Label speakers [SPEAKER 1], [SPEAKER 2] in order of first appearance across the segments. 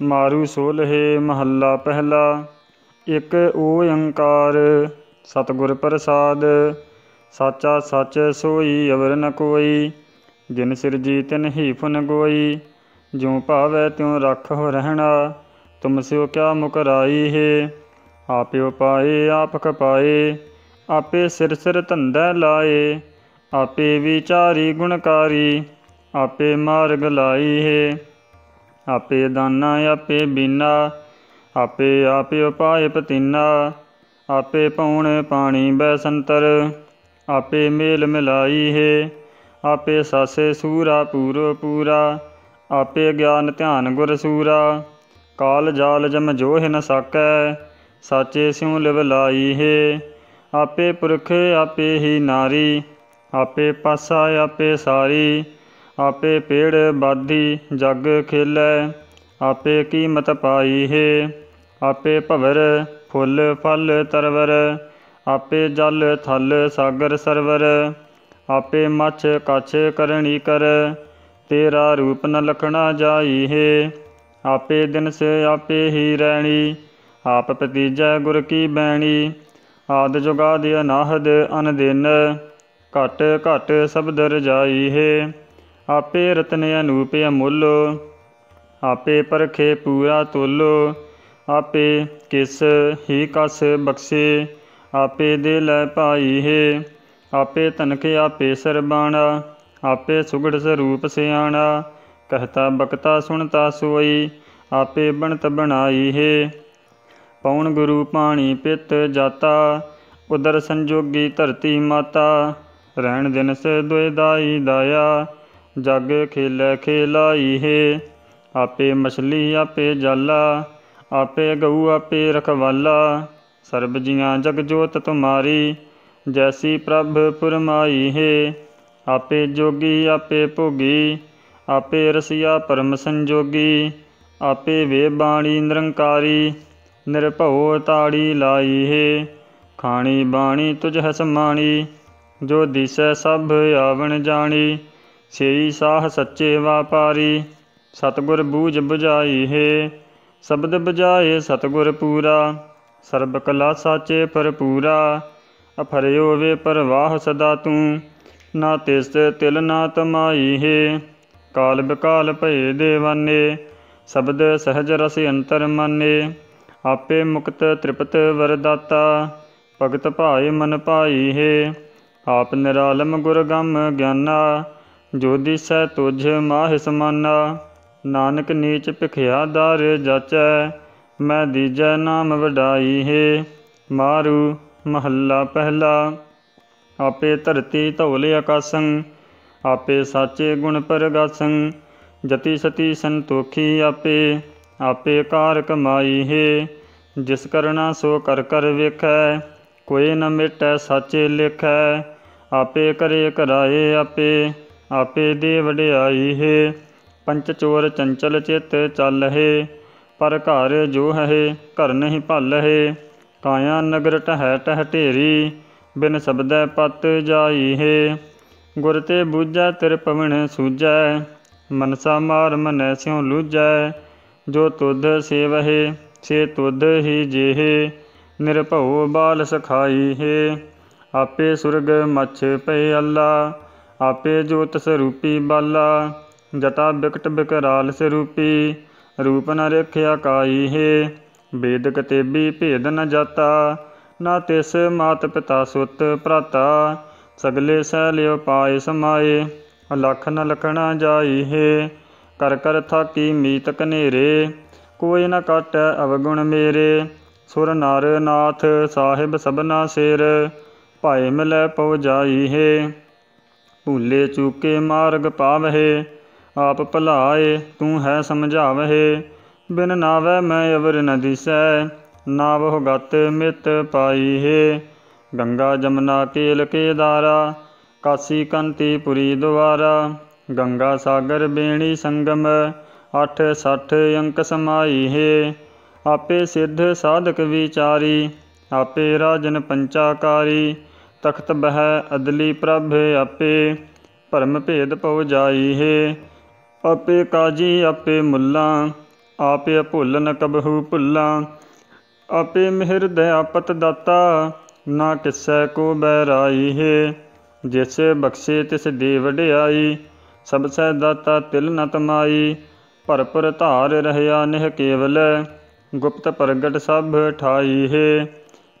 [SPEAKER 1] ਮਾਰੂ ਸੋਲਹੇ ਮਹੱਲਾ ਪਹਿਲਾ, ਇੱਕ ਓੰਕਾਰ ਸਤਿਗੁਰ ਪ੍ਰਸਾਦ, ਸਾਚਾ ਸੱਚ ਸੋਈ ਅਵਰ ਨ ਕੋਈ, ਜਿਨ ਸਿਰਜੀ ਤਿਨ ਹੀ ਫੁਨ ਗੋਈ, ਜਿਉ ਭਾਵੈ ਤਿਉ ਰੱਖੋ ਰਹਿਣਾ, ਤੁਮ ਸਿਓ ਕਿਆ ਮੁਕਰਾਈ ਹੈ ਆਪਿਓ ਪਾਏ ਆਪ ਖਪਾਏ ਆਪੇ ਸਿਰ ਸਿਰ ਧੰਦਾ ਲਾਏ, ਆਪੇ ਵਿਚਾਰੀ ਗੁਣਕਾਰੀ, ਆਪੇ ਮਾਰਗ ਲਾਈ ਹੈ। ਆਪੇ ਦਾਨਾ, ਆਪੇ ਬੀਨਾ, ਆਪੇ ਆਪੇ ਉਪਾਇ ਪਤੀਨਾ, ਆਪੇ ਪਉਣ ਪਾਣੀ ਬੈ ਸੰਤਰ, ਆਪੇ ਮੇਲ ਮਿਲਾਈ ਹੈ, ਆਪੇ ਸਾਸੇ ਸੂਰਾ ਪੂਰੋ ਪੂਰਾ, ਆਪੇ ਗਿਆਨ ਧਿਆਨ ਗੁਰ ਸੂਰਾ, ਕਾਲ ਜਾਲ ਜਮ ਜੋਹਿ ਨ ਸਾਕੈ, ਸਾਚੇ ਸਿਉ ਲਿਵ ਲਾਈ ਹੈ, ਆਪੇ ਪੁਰਖ, ਆਪੇ ਹੀ ਨਾਰੀ, ਆਪੇ ਪਾਸਾ, ਆਪੇ ਸਾਰੀ ਆਪੇ ਪੇੜ ਬਾਦੀ ਜਗ ਖੇਲੈ, ਆਪੇ ਕੀਮਤ ਪਾਈ ਹੈ। ਆਪੇ ਭਵਰ ਫੁੱਲ ਫਲ ਤਰਵਰ, ਆਪੇ ਜਲ ਥਲ ਸਾਗਰ ਸਰਵਰ, ਆਪੇ ਮਛ ਕਛ ਕਰਣੀ ਕਰ, ਤੇਰਾ ਰੂਪ ਨ ਲਖਣਾ ਜਾਈ ਹੈ। ਆਪੇ ਦਿਨ ਸੇ ਆਪੇ ਹੀ ਰਹਿਣੀ ਆਪ ਪਤੀਜੈ ਗੁਰ ਕੀ ਬੈਣੀ। ਆਦ ਜੁਗਾਦ ਅਨਾਹਦ ਅਨ ਦਿਨ, ਘਟ ਘਟ ਸ਼ਬਦ ਰਜਾਈ ਹੈ। ਆਪੇ ਰਤਨ ਅਨੂਪ ਅਮੁੱਲ, ਆਪੇ ਪਰਖੇ ਪੂਰਾ ਤੁਲ, ਆਪੇ ਕਿਸ ਹੀ ਕਸ ਬਖਸ਼ੇ, ਆਪੇ ਦੇ ਲੈ ਭਾਈ ਹੈ, ਆਪੇ ਤਨਕ ਆਪੇ ਸਰਬਾਣਾ, ਆਪੇ ਸੁਗੜ ਸਰੂਪ ਸਿਆਣਾ, ਕਹਤਾ ਬਕਤਾ ਸੁਣਤਾ ਸੋਈ, ਆਪੇ ਬਣਤ ਬਣਾਈ ਹੈ। ਪਉਣ ਗੁਰੂ ਪਾਣੀ ਪਿਤ ਜਾਤਾ, ਉਦਰ ਸੰਜੋਗੀ ਧਰਤੀ ਮਾਤਾ, ਰਹਿਣ ਦਿਨ ਸੇ ਦੁਇ ਦਾਈ ਦਾਇਆ ਜਗ ਖੇਲੇ ਖੇਲਾਈ ਹੈ। ਆਪੇ ਮਛਲੀ ਆਪੇ ਜਾਲਾ, ਆਪੇ ਗਊ ਆਪੇ ਰਖਵਾਲਾ। ਸਰਬ ਜੀਆਂ ਜਗ ਜੋਤ ਤੁਮਾਰੀ, ਜੈਸੀ ਪ੍ਰਭ ਪੁਰਮਾਈ ਹੈ। ਆਪੇ ਜੋਗੀ, ਆਪੇ ਭੋਗੀ, ਆਪੇ ਰਸਿਆ ਪਰਮ ਸੰਜੋਗੀ। ਆਪੇ ਵੇ ਬਾਣੀ ਨਿਰੰਕਾਰੀ, ਨਿਰਭਉ ਤਾੜੀ ਲਾਈ ਹੈ। ਖਾਣੀ ਬਾਣੀ ਤੁਝ ਹਸਮਾਣੀ ਜੋ ਦਿਸੈ ਸਭ ਆਵਣ ਜਾਣੀ। ਸੇਈ ਸਾਹ ਸੱਚੇ ਵਾਪਾਰੀ, ਸਤਗੁਰ ਬੂਝ 부ਝਾਈ ਹੈ। ਸ਼ਬਦ ਬਜਾਏ ਸਤਗੁਰ ਪੂਰਾ, ਸਰਬ ਕਲਾ ਸਾਚੇ ਭਰਪੂਰਾ। ਅਫਰਿਓ ਵੇ ਪਰਵਾਹ ਸਦਾ ਤੂੰ, ਨਾ ਤਿਸ ਤਿਲ ਨਾ ਤਮਾਈ ਹੈ। ਕਾਲ ਬਿਕਾਲ ਭਏ ਦੇਵਾਨੇ, ਸ਼ਬਦ ਸਹਜ ਰਸ ਅੰਤਰ ਮਾਨੇ। ਆਪੇ ਮੁਕਤ ਤ੍ਰਿਪਤ ਵਰਦਾਤਾ, ਭਗਤ ਭਾਏ ਮਨ ਭਾਈ ਹੈ। ਆਪ ਨਿਰਾਲਮ ਗੁਰ ਗਮ ਗਿਆਨਾ ਜੋ ਦਿਸੈ ਤੁਝ ਮਾਹਿ ਸਮਾਨਾ, ਨਾਨਕ ਨੀਚ ਭਿਖਿਆ ਦਰ ਜਾਚੈ, ਮੈਂ ਦੀਜੈ ਨਾਮ ਵਡਾਈ ਹੈ, ਮਾਰੂ ਮਹੱਲਾ ਪਹਿਲਾ। ਆਪੇ ਧਰਤੀ ਧੌਲ ਆਕਾਸੰ, ਆਪੇ ਸਾਚੇ ਗੁਣ ਪ੍ਰਗਾਸੰ, ਜਤੀ ਸਤੀ ਸੰਤੋਖੀ ਆਪੇ ਆਪੇ ਕਾਰ ਕਮਾਈ ਹੈ, ਜਿਸ ਕਰਨਾ ਸੋ ਕਰ ਕਰ ਵੇਖੈ, ਕੋਈ ਨ ਮਿਟੈ ਸਾਚੇ ਲਿਖੈ, ਆਪੇ ਕਰੇ ਕਰਾਏ ਆਪੇ। ਆਪੇ ਦੇ ਵਡਿਆਈ ਹੈ। ਪੰਚ ਚੋਰ ਚੰਚਲ ਚਿਤ ਚੱਲ ਹੈ। ਪਰ ਘਰ ਜੋ ਹੈ, ਘਰ ਨਹੀਂ ਭਲ ਹੈ। ਕਾਇਆ ਨਗਰ ਟਹਿ ਟਹਿ ਢੇਰੀ, ਬਿਨ ਸਬਦੈ ਪਤ ਜਾਈ ਹੈ। ਗੁਰ ਤੇ ਬੂਝੈ, ਤਿਰ ਪਵਨ ਸੂਝੈ, ਮਨਸਾ ਮਾਰ ਮਨੈ ਸਿਉ ਲੂਝੈ। ਜੋ ਤੁਧ ਸੇਵਹਿ, ਸੇ ਤੁਧ ਹੀ ਜੇਹ। ਨਿਰਭਉ ਬਾਲ ਸਖਾਈ ਹੈ। ਆਪੇ ਸੁਰਗ ਮਛ ਪਏ ਅੱਲਾ ਆਪੇ ਜੋਤ ਸਰੂਪੀ ਬਾਲਾ, ਜਟਾ ਬਿਕਟ ਬਿਕਰਾਲ ਸਰੂਪੀ, ਰੂਪ ਨ ਰਖਿਆ ਕਾਈ ਹੈ, ਵੇਦ ਕਤੇਬੀ ਭੇਦ ਨ ਜਾਤਾ, ਨਾ ਤਿਸ ਮਾਤ ਪਿਤਾ ਸੁਤ ਭਰਾਤਾ, ਸਗਲੇ ਸਹਿ ਲਿਓ ਪਾਏ ਸਮਾਏ ਅਲਖ ਨ ਲਖਣਾ ਜਾਈ ਹੈ, ਕਰ ਕਰ ਥਾਕੀ ਮੀਤ ਕਨੇਰੇ ਕੋਈ ਨ ਕਾਟੈ ਅਵਗੁਣ ਮੇਰੇ, ਸੁਰ ਨਰ ਨਾਥ ਸਾਹਿਬ ਸਭਨਾ ਸਿਰ, ਭਾਏ ਮਿਲੈ ਪਉ ਜਾਈ ਹੈ। ਭੂਲੇ ਚੂਕੇ ਮਾਰਗ ਪਾਵਹਿ, ਆਪ ਭਲਾਏ ਤੂੰ ਹੈ ਸਮਝਾਵਹਿ, ਬਿਨ ਨਾਵੈ ਮੈਂ ਅਵਰ ਨ ਦਿਸੈ ਨਾਵਹੁ ਗਤ ਮਿਤ ਪਾਈ ਹੈ ਗੰਗਾ ਜਮਨਾ ਕੇਲ ਕੇਦਾਰਾ ਕਾਸੀ ਕੰਤੀ ਪੁਰੀ ਦੁਆਰਾ, ਗੰਗਾ ਸਾਗਰ ਬੇਣੀ ਸੰਗਮ, ਅਠ ਸਠ ਅੰਕ ਸਮਾਈ ਹੈ ਆਪੇ ਸਿੱਧ ਸਾਧਕ ਵਿਚਾਰੀ, ਆਪੇ ਰਾਜਨ ਪੰਚਾਕਾਰੀ ਤਖਤ ਬਹਿ ਅਦਲੀ ਪ੍ਰਭ ਆਪੇ, ਭਰਮ ਭੇਦ ਪਉ ਜਾਈ ਹੈ ਆਪੇ ਕਾਜੀ, ਆਪੇ ਮੁੱਲਾ, ਆਪੇ ਭੁੱਲ ਨ ਕਬਹੂ ਭੁੱਲਾਂ। ਆਪੇ ਮਿਹਰ ਦਇਆਪਤ ਦਾਤਾ, ਨਾ ਕਿਸੈ ਕੋ ਬਹਿਰਾਈ ਹੈ ਜਿਸ ਬਖਸ਼ੇ ਤਿਸ ਦੇ ਵਡਿਆਈ, ਸਭ ਸਹਿ ਦਾਤਾ ਤਿਲ ਨ ਤਮਾਈ। ਭਰਪੁਰ ਧਾਰ ਰਹਿਆ ਨਿਹ ਕੇਵਲ, ਗੁਪਤ ਪ੍ਰਗਟ ਸਭ ਠਾਈ ਹੈ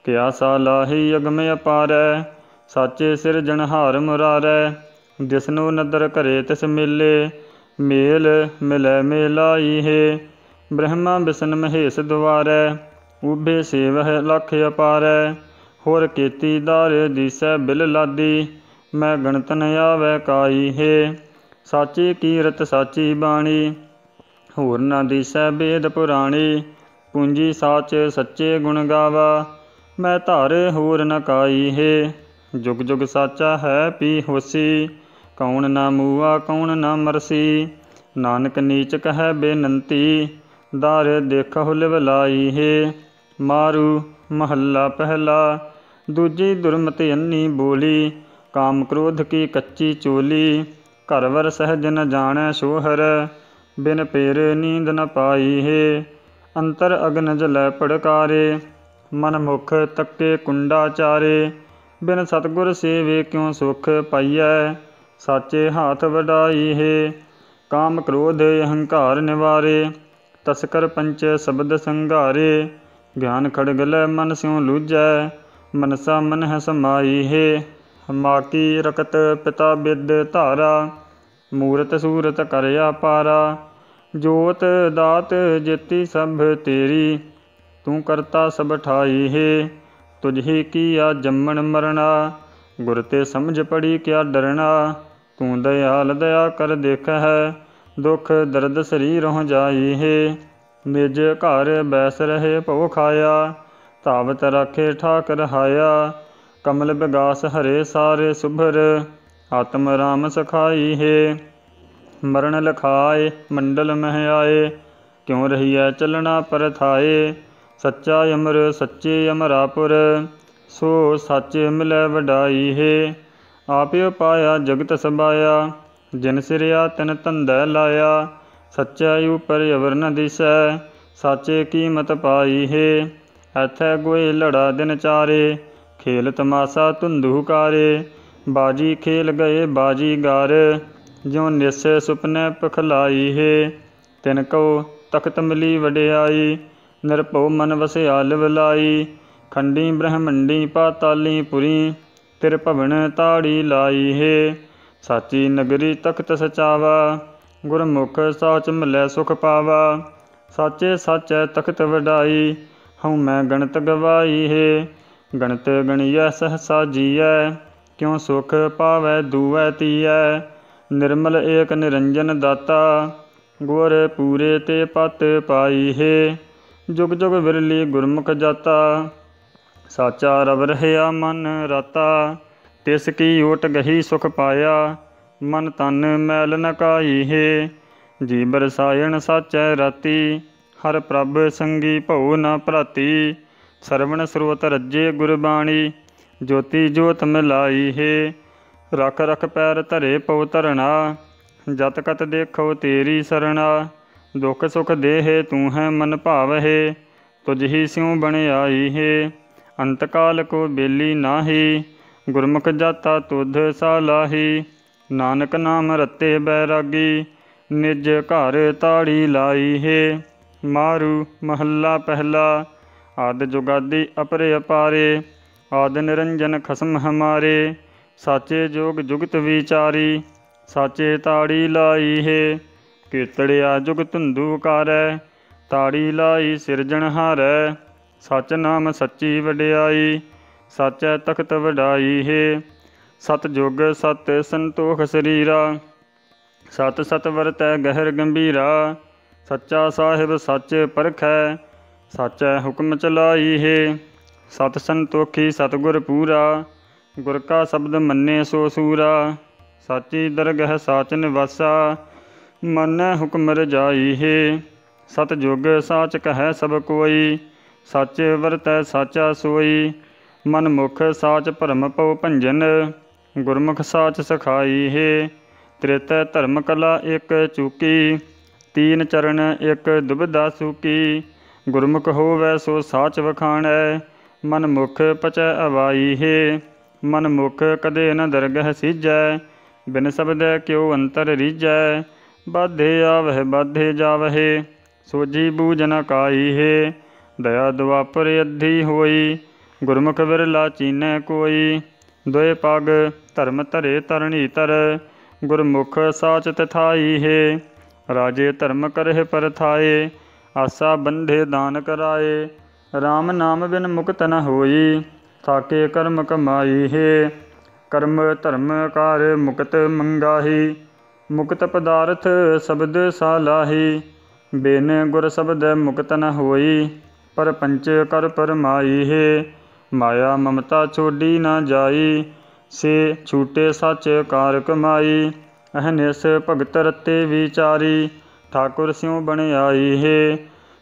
[SPEAKER 1] ਕਿਆ ਸਾਲਾਹੀ ਅਗਮ ਅਪਾਰੈ ਸਾਚੇ ਸਿਰਜਣਹਾਰ ਮੁਰਾਰੈ, ਜਿਸਨੂੰ ਨਦਰ ਘਰੇ ਤਿਸ ਮਿਲੇ, ਮੇਲ ਮਿਲੈ ਮੇਲਾਈ ਹੈ ਬ੍ਰਹਮਾ ਬਿਸ਼ਨ ਮਹੇਸ਼ ਦੁਆਰੈ ਉਭੇ ਸੇਵਹਿ ਲਖ ਅਪਾਰੈ। ਹੋਰ ਕੀਤੀ ਦਾਰ ਦੀਸੈ ਬਿਲ ਲਾਦੀ, ਮੈਂ ਗਣਤ ਨ ਆਵੈ ਕਾਈ ਹੈ ਸਾਚੀ ਕੀਰਤ ਸਾਚੀ ਬਾਣੀ, ਹੋਰ ਨਾ ਦੀਸੈ ਬੇਦ ਪੁਰਾਣੀ, ਪੂੰਜੀ ਸਾਚ ਸੱਚੇ ਗੁਣ ਗਾਵਾ, ਮੈਂ ਧਾਰੇ ਹੋਰ ਨ ਕਾਈ ਹੈ ਜੁਗ ਜੁਗ ਸਾਚਾ ਹੈ ਪੀ ਹੋਸੀ ਕੌਣ ਨਾ ਮੂਆ, ਕੌਣ ਨਾ ਮਰਸੀ। ਨਾਨਕ ਨੀਚਕ ਹੈ ਬੇਨੰਤੀ, ਦਾਰ ਦੇਖਹੁ ਲਿਵ ਲਾਈ ਹੈ। ਮਾਰੂ ਮਹੱਲਾ ਪਹਿਲਾ, ਦੂਜੀ ਦੁਰਮਤਿ ਅੰਨੀ ਬੋਲੀ। ਕਾਮ ਕ੍ਰੋਧ ਕੀ ਕੱਚੀ ਚੋਲੀ, ਘਰ ਵਰ ਸਹਿਜ ਨ ਜਾਣੈ ਸੋਹਰ। ਬਿਨ ਪੇਰ ਨੀਂਦ ਨ ਪਾਈ ਹੈ, ਅੰਤਰ ਅਗਨ ਜਲੈ ਪੜਕਾਰੇ। ਮਨ ਮੁਖ ਤੱਕੇ ਕੁੰਡਾ ਚਾਰੇ। ਬਿਨ ਸਤਗੁਰ ਸੇਵੇ ਕਿਉ ਸੁਖ ਪਾਈਐ? ਸਾਚੇ ਹਾਥ ਵਡਾਈ ਹੈ, ਕਾਮ ਕ੍ਰੋਧ ਅਹੰਕਾਰ ਨਿਵਾਰੇ। ਤਸਕਰ ਪੰਚ ਸ਼ਬਦ ਸੰਘਾਰੇ, ਗਿਆਨ ਖੜਗ ਮਨ ਸਿਉ ਲੂਜੈ। ਮਨਸਾ ਮਨ ਹੈ ਸਮਾਈ ਹੈ ਮਾਕੀ ਰਕਤ ਪਿਤਾ ਬਿਦ ਧਾਰਾ। ਮੂਰਤ ਸੂਰਤ ਕਰਿਆ ਪਾਰਾ, ਜੋਤ ਦਾਤ ਜੇਤੀ ਸਭ ਤੇਰੀ। ਤੂੰ ਕਰਤਾ ਸਭ ਠਾਈ ਹੈ ਤੁਝ ਹੀ ਆ ਜੰਮਣ ਮਰਨਾ ਗੁਰ ਤੇ ਸਮਝ ਪੜੀ ਕਿਆ ਡਰਨਾ ਤੂੰ ਦਇਆਲ ਦਇਆ ਕਰ ਦੇਖ ਹੈ ਦੁਖ ਦਰਦ ਸਰੀਰ ਹੋ ਜਾਈ ਹੈ ਨਿਜ ਘਰ ਬੈਸ ਰਹੇ ਭਉ ਖਾਇਆ, ਧਾਵਤ ਰਾਖੇ ਠਾਕ ਰਹਾਇਆ ਕਮਲ ਬਿਗਾਸ ਹਰੇ ਸਾਰੇ ਸੁਭਰ, ਆਤਮ ਰਾਮ ਸਖਾਈ ਹੈ ਮਰਨ ਲਖਾਏ, ਮੰਡਲ ਮਹਿ ਆਏ, ਕਿਉ ਰਹੀਐ ਚੱਲਣਾ ਪਰਥਾਏ? ਸੱਚਾ ਅਮਰ, ਸੱਚੇ ਅਮਰਾਪੁਰ ਸੋ ਸੱਚ ਮਿਲੈ ਵਡਾਈ ਹੈ। ਆਪਿ ਪਾਇਆ ਜਗਤ ਸਬਾਇਆ ਜਿਨ ਸਿਰਿਆ ਤਿਨ ਧੰਦੈ ਲਾਇਆ। ਸੱਚਾ ਉਪਰ ਅਵਰ ਨ ਦਿਸੈ, ਸਾਚੇ ਕੀਮਤ ਪਾਈ ਹੈ। ਐਥੈ ਗੋਏ ਲੜਾ ਦਿਨ ਚਾਰੇ, ਖੇਲ ਤਮਾਸਾ ਧੁੰਦੂ ਕਾਰੇ ਬਾਜੀ ਖੇਲ ਗਏ ਬਾਜੀ ਗਾਰ, ਜਿਉ ਨਿਸ ਸੁਪਨੇ ਪਖਲਾਈ ਹੈ। ਤਿਨ ਕਉ ਤਖਤ ਮਿਲੀ ਵਡਿਆਈ ਨਿਰਭਉ ਮਨ ਵਸਿਆ ਲਿਵਲਾਈ ਖੰਡੀ ਬ੍ਰਹਮੰਡੀ ਪਾਤਾਲੀ ਪੁਰੀ, ਤਿਰ ਭਵਨ ਤਾੜੀ ਲਾਈ ਹੈ। ਸਾਚੀ ਨਗਰੀ ਤਖਤ ਸਚਾਵਾ, ਗੁਰਮੁਖ ਸਾਚ ਮਿਲੈ ਸੁਖ ਪਾਵਾ। ਸਾਚੇ ਸਾਚੈ ਤਖਤ ਵਡਾਈ, ਹਉ ਮੈਂ ਗਣਤ ਗਵਾਈ ਹੈ। ਗਣਤ ਗਣੀਐ ਸਹਸਾ ਜੀਐ, ਕਿਉ ਸੁਖ ਪਾਵੈ ਦੂਵੈ ਤੀਐ। ਨਿਰਮਲ ਏਕ ਨਿਰੰਜਨ ਦਾਤਾ, ਗੁਰ ਪੂਰੇ ਤੇ ਪਤ ਪਾਈ ਹੈ। ਜੁਗ ਜੁਗ ਵਿਰਲੀ ਗੁਰਮੁਖ ਜਾਤਾ, ਸਾਚਾ ਰਵ ਰਹਿਆ ਮਨ ਰਾਤਾ, ਤਿਸ ਕੀ ਓਟ ਗਹੀ ਸੁਖ ਪਾਇਆ, ਮਨ ਤਨ ਮੈਲ ਨਕਾਈ ਕਾਈ ਹੈ। ਜੀ ਬਰਸਾਇਣ ਸਾਚੈ ਰਾਤੀ, ਹਰ ਪ੍ਰਭ ਸੰਗੀ ਭਉ ਨ ਭਰਾਤੀ। ਸਰਵਣ ਸਰੋਤ ਰੱਜੇ ਗੁਰਬਾਣੀ, ਜੋਤੀ ਜੋਤ ਮਿਲਾਈ ਹੈ। ਰਖ ਰਖ ਪੈਰ ਧਰੇ ਪਉ ਧਰਣਾ, ਜਤ ਕਤ ਦੇਖੋ ਤੇਰੀ ਸਰਣਾ। ਦੁਖ ਸੁਖ ਦੇਹ ਤੂੰ ਹੈ ਮਨ ਭਾਵਹਿ, ਤੁਝ ਹੀ ਸਿਉ ਆਈ ਹੈ ਅੰਤ ਕਾਲ ਕੋ ਬੇਲੀ ਨਾਹੀ, ਗੁਰਮੁਖ ਜਾਤਾ ਤੁਧ ਸਾਲਾਹੀ ਨਾਨਕ ਨਾਮ ਰਤੇ ਬੈਰਾਗੀ, ਨਿਜ ਘਰ ਤਾੜੀ ਲਾਈ ਹੈ ਮਾਰੂ ਮਹੱਲਾ ਪਹਿਲਾ, ਆਦ ਜੁਗਾਦੀ ਅਪਰੇ ਅਪਾਰੇ। ਆਦ ਨਿਰੰਜਨ ਖਸਮ ਹਮਾਰੇ, ਸਾਚੇ ਜੋਗ ਜੁਗਤ ਵਿਚਾਰੀ। ਸਾਚੇ ਤਾੜੀ ਲਾਈ ਹੈ ਕੀਰਤੜਿਆ ਜੁਗ ਧੁੰਦੂ ਕਾਰੈ ਤਾੜੀ ਲਾਈ ਸਿਰਜਣਹਾਰੈ ਸਚ ਨਾਮ ਸੱਚੀ ਵਡਿਆਈ, ਸਾਚੈ ਤਖਤ ਵਡਾਈ ਹੈ। ਸਤ ਜੁਗ ਸਤ ਸੰਤੋਖ ਸਰੀਰਾ, ਸਤ ਸਤ ਵਰਤੈ ਗਹਿਰ ਗੰਭੀਰਾ, ਸੱਚਾ ਸਾਹਿਬ ਸੱਚ ਪਰਖੈ, ਸਾਚੈ ਹੁਕਮ ਚਲਾਈ ਹੈ। ਸਤ ਸੰਤੋਖੀ ਸਤਗੁਰ ਪੂਰਾ, ਗੁਰ ਕਾ ਸ਼ਬਦ ਮੰਨੇ ਸੋ ਸੂਰਾ, ਸਾਚੀ ਦਰਗਹ ਸਾਚ ਨਿਵਾਸਾ ਮੰਨੈ ਹੁਕਮ ਰਜਾਈ ਹੈ। ਸਤ ਜੁਗ ਸਾਚ ਕਹੈ ਸਭ ਕੋਈ, ਸੱਚ ਵਰਤੈ ਸਾਚਾ ਸੋਈ। ਮਨ ਮੁਖ ਸਾਚ ਭਰਮ ਪਉ ਭੰਜਨ, ਗੁਰਮੁਖ ਸਾਚ ਸਖਾਈ ਹੈ। ਤ੍ਰੇਤੈ ਧਰਮ ਕਲਾ ਇਕ ਚੂਕੀ, ਤੀਨ ਚਰਨ ਇਕ ਦੁਬਦਾ ਸੂਕੀ। ਗੁਰਮੁਖ ਹੋਵੈ ਸੋ ਸਾਚ ਵਖਾਣੈ ਮਨ ਮੁਖ ਪਚੈ ਅਵਾਈ ਹੈ। ਮਨ ਮੁਖ ਕਦੇ ਨ ਦਰਗਹ ਸੀਜੈ, ਬਿਨ ਸਬਦੈ ਕਿਉ ਅੰਤਰ ਰੀਜੈ। ਬਾਧੇ ਆਵਹਿ, ਬਾਧੇ ਜਾਵਹਿ ਸੋਜੀ ਬੂਝ ਨ ਕਾਈ ਹੈ ਦਇਆ ਦੁਆਪਰ ਅੱਧੀ ਹੋਈ, ਗੁਰਮੁਖ ਵਿਰਲਾ ਚੀਨੈ ਕੋਈ ਦੋਏ ਪਗ ਧਰਮ ਧਰੇ ਤਰਣੀ ਤਰ, ਗੁਰਮੁਖ ਸਾਚ ਤਥਾਈ ਹੈ ਰਾਜੇ ਧਰਮ ਕਰਹਿ ਪਰਥਾਏ ਆਸਾ ਬੰਧੇ ਦਾਨ ਕਰਾਏ RAM ਨਾਮ ਬਿਨ ਮੁਕਤ ਨ ਹੋਈ, ਥਾਕੇ ਕਰਮ ਕਮਾਈ ਹੈ ਕਰਮ ਧਰਮ ਕਾਰ ਮੁਕਤ ਮੰਗਾਹੀ ਮੁਕਤ ਪਦਾਰਥ ਸ਼ਬਦ ਸਾਲਾਹੀ, ਬਿਨ ਗੁਰ ਸ਼ਬਦ ਮੁਕਤ ਨ ਹੋਈ, ਪਰ ਪੰਚ ਕਰ ਪਰਮਾਈ ਹੈ ਮਾਇਆ ਮਮਤਾ ਛੋਡੀ ਨਾ ਜਾਈ, ਸੇ ਛੂਟੇ ਸੱਚ ਕਾਰ ਕਮਾਈ ਅਹਨਿਸ ਭਗਤ ਰਤੇ ਵਿਚਾਰੀ, ਠਾਕੁਰ ਸਿਉ ਬਣਾਈ ਹੈ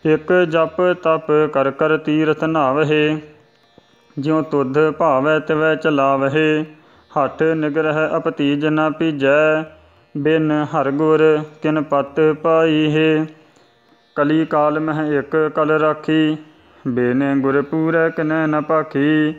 [SPEAKER 1] ਇਕ ਜਪ ਤਪ ਕਰ ਕਰ ਤੀਰਥ ਨਾਵਹਿ, ਜਿਉ ਤੁਧ ਭਾਵੈ ਤਵੈ ਚਲਾਵਹਿ, ਹੱਠ ਨਿਗਰਹ ਅਪਤੀਜ ਨਾ ਪੀਜੈ ਬਿਨ ਹਰ ਗੁਰ ਕਿਨ ਪਤ ਪਾਈ ਹੈ। ਕਲੀ ਕਾਲ ਮਹਿ ਇਕ ਕਲ ਰਾਖੀ, ਬਿਨ ਗੁਰ ਪੂਰੈ ਕਿਨੈ ਨ ਪਾਖੀ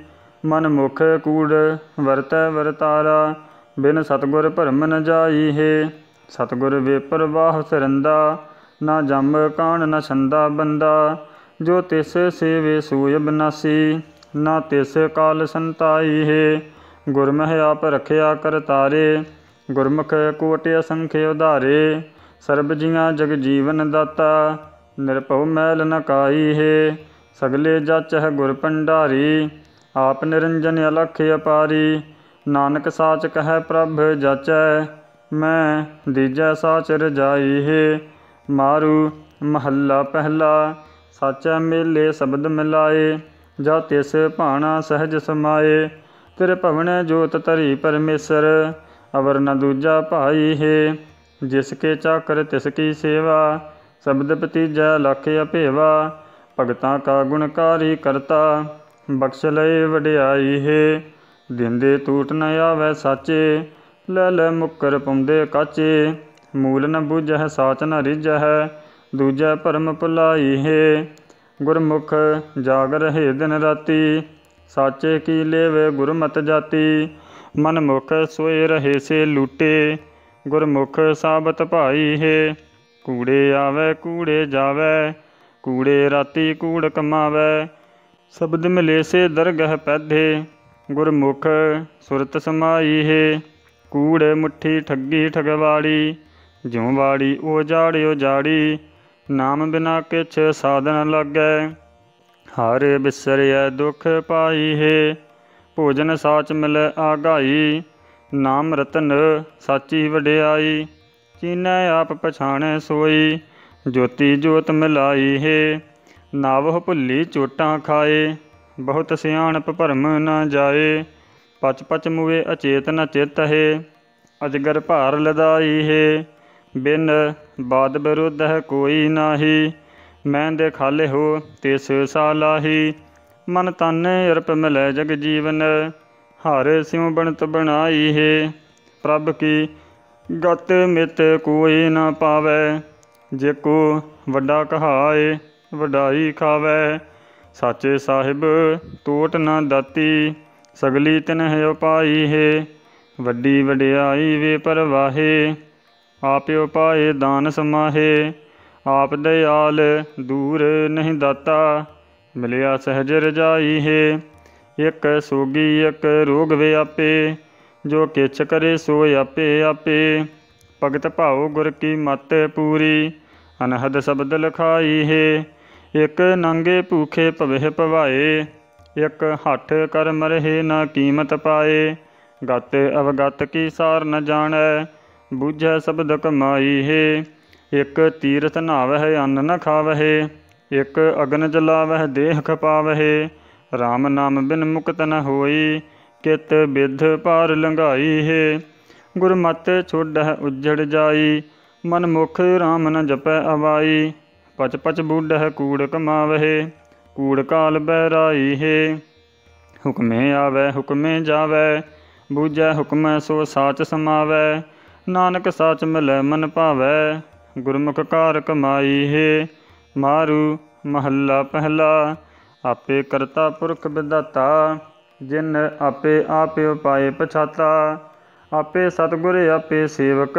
[SPEAKER 1] ਮਨ ਮੁਖ ਕੂੜ ਵਰਤੈ ਵਰਤਾਰਾ, ਬਿਨ ਸਤਗੁਰ ਭਰਮ ਨ ਜਾਈ ਹੈ। ਸਤਗੁਰ ਵੇ ਪ੍ਰਵਾਹ ਸਰੰਦਾ, ਨਾ ਜੰਮ ਕਾਣ ਨ ਛੰਦਾ ਬੰਦਾ। ਜੋ ਤਿਸ ਸੇਵੇ ਸੂਇ ਬਨਾਸੀ, ਨਾ ਤਿਸ ਕਾਲ ਸੰਤਾਈ ਹੈ। ਗੁਰਮਹਿ ਆਪ ਰਖਿਆ ਕਰਤਾਰੇ ਗੁਰਮੁਖ ਕੋਟ ਅਸੰਖ ਉਧਾਰੇ, ਸਰਬ ਜੀਆਂ ਜਗ ਜੀਵਨ ਦਾਤਾ, ਨਿਰਭਉ ਮੈਲ ਨ ਕਾਈ ਹੈ ਸਗਲੇ ਜਾਚਹਿ ਗੁਰ ਭੰਡਾਰੀ, ਆਪ ਨਿਰੰਜਨ ਅਲਖ ਅਪਾਰੀ, ਨਾਨਕ ਸਾਚ ਕਹੈ ਪ੍ਰਭ ਜਾਚੈ, ਮੈਂ ਦੀਜੈ ਸਾਚ ਰਜਾਈ ਹੈ ਮਾਰੂ ਮਹੱਲਾ ਪਹਿਲਾ, ਸਾਚੈ ਮੇਲੇ ਸ਼ਬਦ ਮਿਲਾਏ, ਜਾ ਤਿਸ ਭਾਣਾ ਸਹਿਜ ਸਮਾਏ, ਤੇਰੇ ਭਵਨ ਜੋਤ ਧਰੀ ਪਰਮੇਸ਼ਰ ਅਵਰ ਨ ਦੂਜਾ ਭਾਈ ਹੈ, ਜਿਸ ਕੇ ਚਾਕਰ ਤਿਸ ਕੀ ਸੇਵਾ, ਸ਼ਬਦ ਪਤੀਜੈ ਲਖ ਅਭੇਵਾ, ਭਗਤਾਂ ਕਾ ਗੁਣਕਾਰੀ ਕਰਤਾ, ਬਖਸ਼ ਲਏ ਵਡਿਆਈ ਹੈ, ਦਿੰਦੇ ਟੂਟ ਨ ਆਵੈ ਸਾਚੇ, ਲੈ ਲੈ ਮੁਕਰ ਪੁੰਦੇ ਕਾਚੇ, ਮੂਲ ਨ ਬੁਝੈ, ਸਾਚ ਨ ਰਿਝੈ, ਦੂਜੈ ਭਰਮ ਭੁਲਾਈ ਹੈ, ਗੁਰਮੁਖ ਜਾਗ ਰਹੇ ਦਿਨ ਰਾਤੀ, ਸਾਚੇ ਕੀ ਲੇਵੇ ਗੁਰਮਤਿ ਜਾਤੀ ਮਨਮੁਖ ਸੋਏ ਰਹੇ ਸੇ ਲੂਟੇ, ਗੁਰਮੁਖ ਸਾਬਤ ਭਾਈ ਹੈ। ਕੂੜੇ ਆਵੇ, ਕੂੜੇ ਜਾਵੇ, ਕੂੜੇ ਰਾਤੀ ਕੂੜ ਕਮਾਵੇ। ਸ਼ਬਦ ਮਿਲੇ ਸੇ ਦਰਗਹ ਪੈਧੇ, ਗੁਰਮੁਖ ਸੁਰਤ ਸਮਾਈ ਹੈ। ਕੂੜ ਮੁਠੀ ਠੱਗੀ ਠਗਵਾੜੀ, ਜਿਉ ਵਾੜੀ ਉਹ ਜਾੜਿਓ ਜਾੜੀ ਨਾਮ ਬਿਨਾ ਕਿਛ ਸਾਧਨ ਲੱਗੈ। ਹਰ ਬਿਸਰਿਐ ਦੁਖ ਪਾਈ ਹੈ। ਭੋਜਨ ਸਾਚ ਮਿਲੈ ਆਗਾਈ, ਨਾਮ ਰਤਨ ਸਾਚੀ ਵਡਿਆਈ, ਚੀਨੈ ਆਪ ਪਛਾਣੈ ਸੋਈ, ਜੋਤੀ ਜੋਤ ਮਿਲਾਈ ਹੈ, ਨਾਵਹ ਭੁੱਲੀ ਚੋਟਾਂ ਖਾਏ, ਬਹੁਤ ਸਿਆਣਪ ਭਰਮ ਨਾ ਜਾਏ, ਪਚ ਪਚ ਮੁਵੇ ਅਚੇਤ ਨ ਚਿਤ ਹੈ, ਅਜਗਰ ਭਾਰ ਲਦਾਈ ਹੈ, ਬਿਨ ਬਾਦ ਵਿਰੁੱਧ ਹੈ ਕੋਈ ਨਾਹੀ, ਮੈਂ ਦੇ ਖਾਲੇ ਹੋ ਤਿਸ ਸਾਲਾਹੀ। ਮਨ ਤਨ ਅਰਪ ਮਿਲੈ ਜਗ ਜੀਵਨ, ਹਰ ਸਿਉ ਬਣਤ ਬਣਾਈ ਹੈ। ਪ੍ਰਭ ਕੀ ਗਤ ਮਿਤ ਕੋਈ ਨਾ ਪਾਵੈ, ਜੇ ਕੋ ਵੱਡਾ ਕਹਾਏ, ਵਡਾਈ ਖਾਵੈ। ਸਾਚੇ ਸਾਹਿਬ, ਟੋਟ ਨਾ ਦਾਤੀ, ਸਗਲੀ ਤਿਨਹਿ ਉਪਾਈ ਹੈ। ਵੱਡੀ ਵਡਿਆਈ ਵੇ ਪਰਵਾਹੇ ਆਪਿ ਉਪਾਏ ਦਾਨ ਸਮਾਹੇ। ਆਪ ਦਇਆਲ ਦੂਰ ਨਹੀਂ ਦਾਤਾ ਮਿਲਿਆ ਸਹਿਜ ਰਜਾਈ ਹੈ। ਇਕ ਸੋਗੀ, ਇਕ ਰੋਗ ਵਿਆਪੇ ਜੋ ਕਿਛ ਕਰੇ ਸੋ ਆਪੇ ਆਪੇ। ਭਗਤ ਭਾਉ ਗੁਰ ਕੀ ਮਤ ਪੂਰੀ, ਅਨਹਦ ਸ਼ਬਦ ਲਖਾਈ ਹੈ। ਇਕ ਨੰਗੇ ਭੂਖੇ ਭਵੇ ਭਵਾਏ, ਇਕ ਹੱਠ ਕਰ ਮਰਹਿ ਨਾ ਕੀਮਤ ਪਾਏ। ਗਤ ਅਵਗਤ ਕੀ ਸਾਰ ਨ ਜਾਣੈ, ਬੂਝੈ ਸ਼ਬਦ ਕਮਾਈ ਹੈ। ਇਕ ਤੀਰਥ ਨਾਵਹਿ, ਅੰਨ ਨ ਖਾਵਹਿ। ਇਕ ਅਗਨ ਜਲਾਵਹਿ, ਦੇਹ ਖਪਾਵਹਿ RAM ਨਾਮ ਬਿਨ ਮੁਕਤ ਨ ਹੋਈ, ਕਿਤ ਬਿਧ ਪਾਰ ਲੰਘਾਈ ਹੈ। ਗੁਰਮਤਿ ਛੋਡਹਿ ਉਜੜ ਜਾਈ, ਮਨ ਮੁਖ RAM ਨ ਜਪੈ ਅਵਾਈ, ਪਚ ਪਚ ਬੂਢਹਿ ਕੂੜ ਕਮਾਵਹਿ, ਕੂੜ ਕਾਲ ਬਹਿਰਾਈ ਹੈ। ਹੁਕਮੇ ਆਵੈ, ਹੁਕਮੇ ਜਾਵੈ, ਬੂਝੈ ਹੁਕਮੈ ਸੋ ਸਾਚ ਸਮਾਵੈ, ਨਾਨਕ ਸਾਚ ਮਿਲੈ ਮਨ ਭਾਵੈ, ਗੁਰਮੁਖ ਕਾਰ ਕਮਾਈ ਹੈ। ਮਾਰੂ ਮਹੱਲਾ ਪਹਿਲਾ ਆਪੇ ਕਰਤਾ ਪੁਰਖ ਵਿਦਾਤਾ ਜਿਨ ਆਪੇ ਆਪੇ ਉਪਾਏ ਪਛਾਤਾ ਆਪੇ ਸਤਿਗੁਰ ਆਪੇ ਸੇਵਕ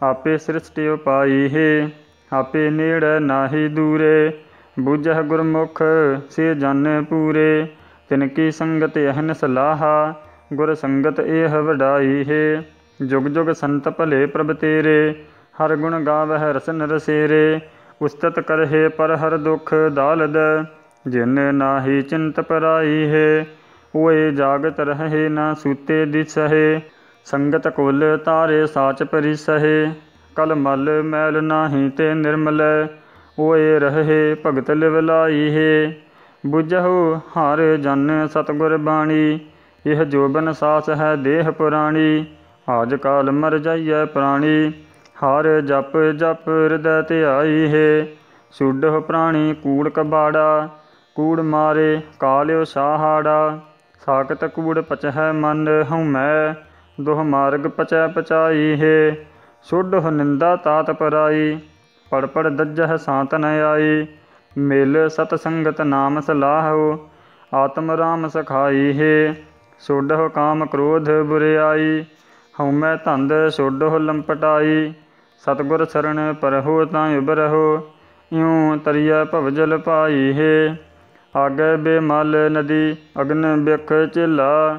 [SPEAKER 1] ਆਪੇ ਸ੍ਰਿਸ਼ਟੀ ਉਪਾਈ ਹੈ ਆਪੇ ਨੇੜੇ ਨਾਹੀ ਦੂਰੇ ਬੁਝਹਿ ਗੁਰਮੁਖ ਸੇ ਜਾਣੇ ਪੂਰੇ ਤਿਨ ਕੀ ਸੰਗਤ ਅਹਨ ਸਲਾਹਾ ਗੁਰ ਸੰਗਤ ਇਹ ਵਡਾਈ ਹੈ ਜੁਗ ਜੁਗ ਸੰਤ ਭਲੇ ਪ੍ਰਭ ਤੇਰੇ ਹਰ ਗੁਣ ਗਾਵਹਿ ਰਸਨ ਰਸੇਰੇ ਉਸਤਤ ਕਰਹਿ ਪਰ ਹਰ ਦੁਖ ਦਾਲਦ, ਜਿਨ ਨਾਹੀ ਚਿੰਤ ਪਰਾਈ ਹੈ ਓਏ ਜਾਗਤ ਰਹੇ ਨਾ ਸੂਤੇ ਦਿਸਹਿ, ਸੰਗਤ ਕੁਲ ਤਾਰੇ ਸਾਚ ਪਰਿਸਹਿ, ਕਲ ਮਲ ਮੈਲ ਨਾਹੀ ਤੇ ਨਿਰਮਲ ਓਏ ਰਹੇ ਭਗਤ ਲਿਵਲਾਈ ਹੈ, ਬੁਝਹੁ ਹਰ ਜਨ ਸਤਗੁਰ ਬਾਣੀ, ਇਹ ਜੋਬਨ ਸਾਸ ਹੈ ਦੇਹ ਪੁਰਾਣੀ, ਆਜ ਕਾਲ ਮਰ ਜਾਈਐ ਪ੍ਰਾਣੀ। ਹਰ ਜਪ ਜਪ ਹਿਰਦੈ ਧਿਆਈ ਹੈ। ਸੁਡਹੁ ਪ੍ਰਾਣੀ ਕੂੜ ਕਬਾੜਾ, ਕੂੜ ਮਾਰੇ ਕਾਲਿਓ ਸਾਹਾੜਾ। ਸਾਕਤ ਕੂੜ ਪਚਹਿ ਮਨ ਹਉਮੈ ਦੁਹ ਮਾਰਗ ਪਚੈ ਪਚਾਈ ਹੈ। ਸੁਡਹੁ ਨਿੰਦਾ ਤਾਤ ਪਰਾਈ, ਪੜ ਪੜ ਦੱਜਹਿ ਸਾਤ ਨ ਆਈ। ਮਿਲ ਸਤ ਸੰਗਤ ਨਾਮ ਸਲਾਹੋ, ਆਤਮ ਰਾਮ ਸਖਾਈ ਹੈ। ਸੋਡਹੁ ਕਾਮ ਕ੍ਰੋਧ ਬੁਰਿਆਈ ਹਉਮੈ ਧੰਦ ਸੋਡਹੁ ਲੰਪਟਾਈ। ਸਤਗੁਰ ਸਰਣ ਪਰਹੁ ਤਾਂ ਉਬਰਹੁ ਇਉ ਤਰੀਆ ਭਵਜਲ ਪਾਈ ਹੈ ਆਗੇ ਬੇਮਲ ਨਦੀ ਅਗਨ ਬਿਖ ਚਿਲਾ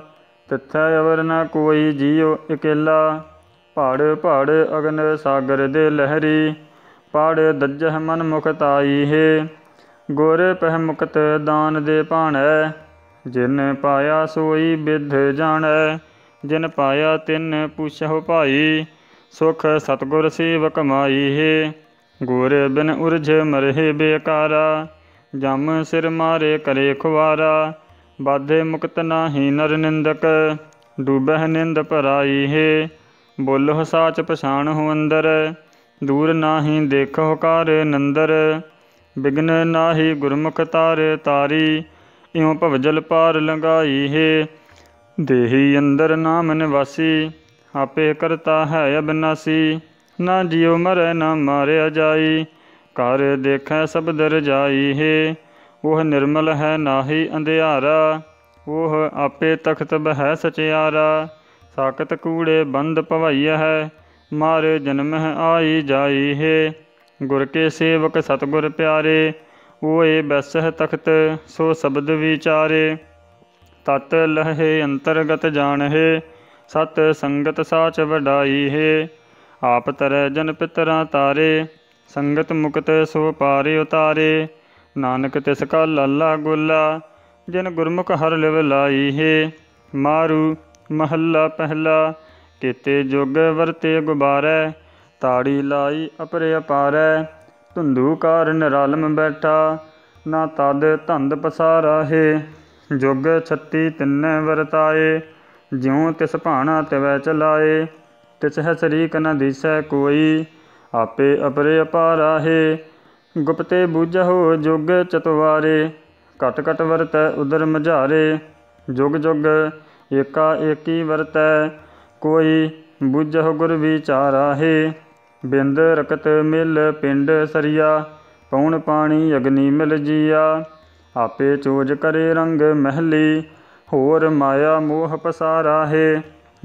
[SPEAKER 1] ਤਿਥੈ ਅਵਰ ਨ ਕੋਈ ਜੀਉ ਇਕੇਲਾ। ਪਹਾੜ ਪਹਾੜ ਅਗਨ ਸਾਗਰ ਦੇ ਲਹਿਰੀ ਪਹਾੜ ਦੱਜਹ ਮਨ ਮੁਖ ਤਾਈ ਹੈ ਗੁਰ ਪਹਿ ਮੁਕਤ ਦਾਨ ਦੇ ਭਾਣੈ, ਜਿਨ ਪਾਇਆ ਸੋਈ ਬਿਧ ਜਾਣੈ। ਜਿਨ ਪਾਇਆ ਤਿਨ ਪੁੱਛਹੁ ਭਾਈ ਸੁਖ ਸਤਗੁਰ ਸੇਵਕ ਕਮਾਈ ਹੈ ਗੁਰ ਬਿਨ ਉਰਝ ਮਰਹਿ ਬੇਕਾਰਾ, ਜਮ ਸਿਰ ਮਾਰੇ ਕਰੇ ਖੁਆਰਾ ਬਾਧੇ ਮੁਕਤ ਨਾਹੀ ਨਰ ਨਿੰਦਕ, ਡੂਬਹਿ ਨਿੰਦ ਭਰਾਈ ਹੈ ਬੋਲਹੁ ਸਾਚ ਪਛਾਣਹੁ ਅੰਦਰ, ਦੂਰ ਨਾਹੀ ਦੇਖਹੁ ਕਾਰ ਨੰਦਰ, ਬਿਗਨ ਨਾਹੀ ਗੁਰਮੁਖ ਤਾਰ ਤਾਰੀ, ਇਉ ਭਵਜਲ ਪਾਰ ਲੰਗਾਈ ਹੈ ਦੇਹੀ ਅੰਦਰ ਨਾਮ ਨਿਵਾਸੀ ਆਪੇ ਕਰਤਾ ਹੈ ਅਬਨਾਸੀ, ਨਾ ਜਿਉ ਮਰੈ ਨਾ ਮਾਰਿਆ ਜਾਈ ਕਰ ਦੇਖੈ ਸਬਦ ਰਜਾਈ ਹੈ, ਉਹ ਨਿਰਮਲ ਹੈ ਨਾਹੀ ਅੰਧਿਆਰਾ, ਉਹ ਆਪੇ ਤਖਤ ਬਹਿ ਸਚਿਆਰਾ ਸਾਕਤ ਕੂੜੇ ਬੰਦ ਭਵਈਆ ਹੈ, ਮਾਰ ਜਨਮ ਆਈ ਜਾਈ ਹੈ, ਗੁਰ ਕੇ ਸੇਵਕ ਸਤਗੁਰ ਪਿਆਰੇ, ਓਏ ਬੈਸਹਿ ਤਖਤ, ਸੋ ਸ਼ਬਦ ਵਿਚਾਰੇ, ਤਤ ਲਹੇ ਅੰਤਰਗਤ ਜਾਣਹਿ ਸਤ ਸੰਗਤ ਸਾਚ ਵਡਾਈ ਹੈ, ਆਪ ਤਰੈ ਜਨ ਪਿਤਰਾਂ ਤਾਰੇ, ਸੰਗਤ ਮੁਕਤ ਸੋ ਪਾਰੇ ਉਤਾਰੇ, ਨਾਨਕ ਤਿਸ ਕਾ ਲਾਲਾ ਗੋਲਾ, ਜਿਨ ਗੁਰਮੁਖ ਹਰ ਲਿਵ ਲਾਈ ਹੈ। ਮਾਰੂ ਮਹੱਲਾ ਪਹਿਲਾ, ਕੀਤੇ ਜੁਗ ਵਰਤੇ ਗੁਬਾਰੈ, ਤਾੜੀ ਲਾਈ ਅਪਰੇ ਅਪਾਰੈ, ਧੁੰਦੂ ਕਾਰਨ ਰਲਮ ਬੈਠਾ, ਨਾ ਤਦ ਧੰਦ ਪਸਾਰਾ ਹੈ। ਜੁਗ ਛੱਤੀ ਤਿੰਨੇ ਵਰਤਾਏ ਜਿਉ ਤਿਸ ਭਾਣਾ ਤਿਵੈ ਚਲਾਏ, ਤਿਸ ਹੈ ਸਰੀਕ ਨ ਦਿਸੈ ਕੋਈ, ਆਪੇ ਅਪਰੇ ਅਪਾਰਾ ਹੈ ਗੁਪਤੇ ਬੂਝਹੁ ਜੁਗ ਚਤਵਾਰੇ, ਘਟ ਘਟ ਵਰਤੈ ਉਦਰ ਮਝਾਰੇ। ਜੁਗ ਜੁਗ ਏਕਾ ਏਕੀ ਵਰਤੈ, ਕੋਈ ਬੁਝਹੁ ਗੁਰ ਵਿਚਾਰਾ ਹੈ ਬਿੰਦ ਰਕਤ ਮਿਲ ਪਿੰਡ ਸਰੀਆ ਪੌਣ ਪਾਣੀ ਅਗਨੀ ਮਿਲ ਜੀਆ। ਆਪੇ ਚੋਜ ਕਰੇ ਰੰਗ ਮਹਿਲੀ ਹੋਰ ਮਾਇਆ ਮੋਹ ਪਸਾਰਾ ਹੈ।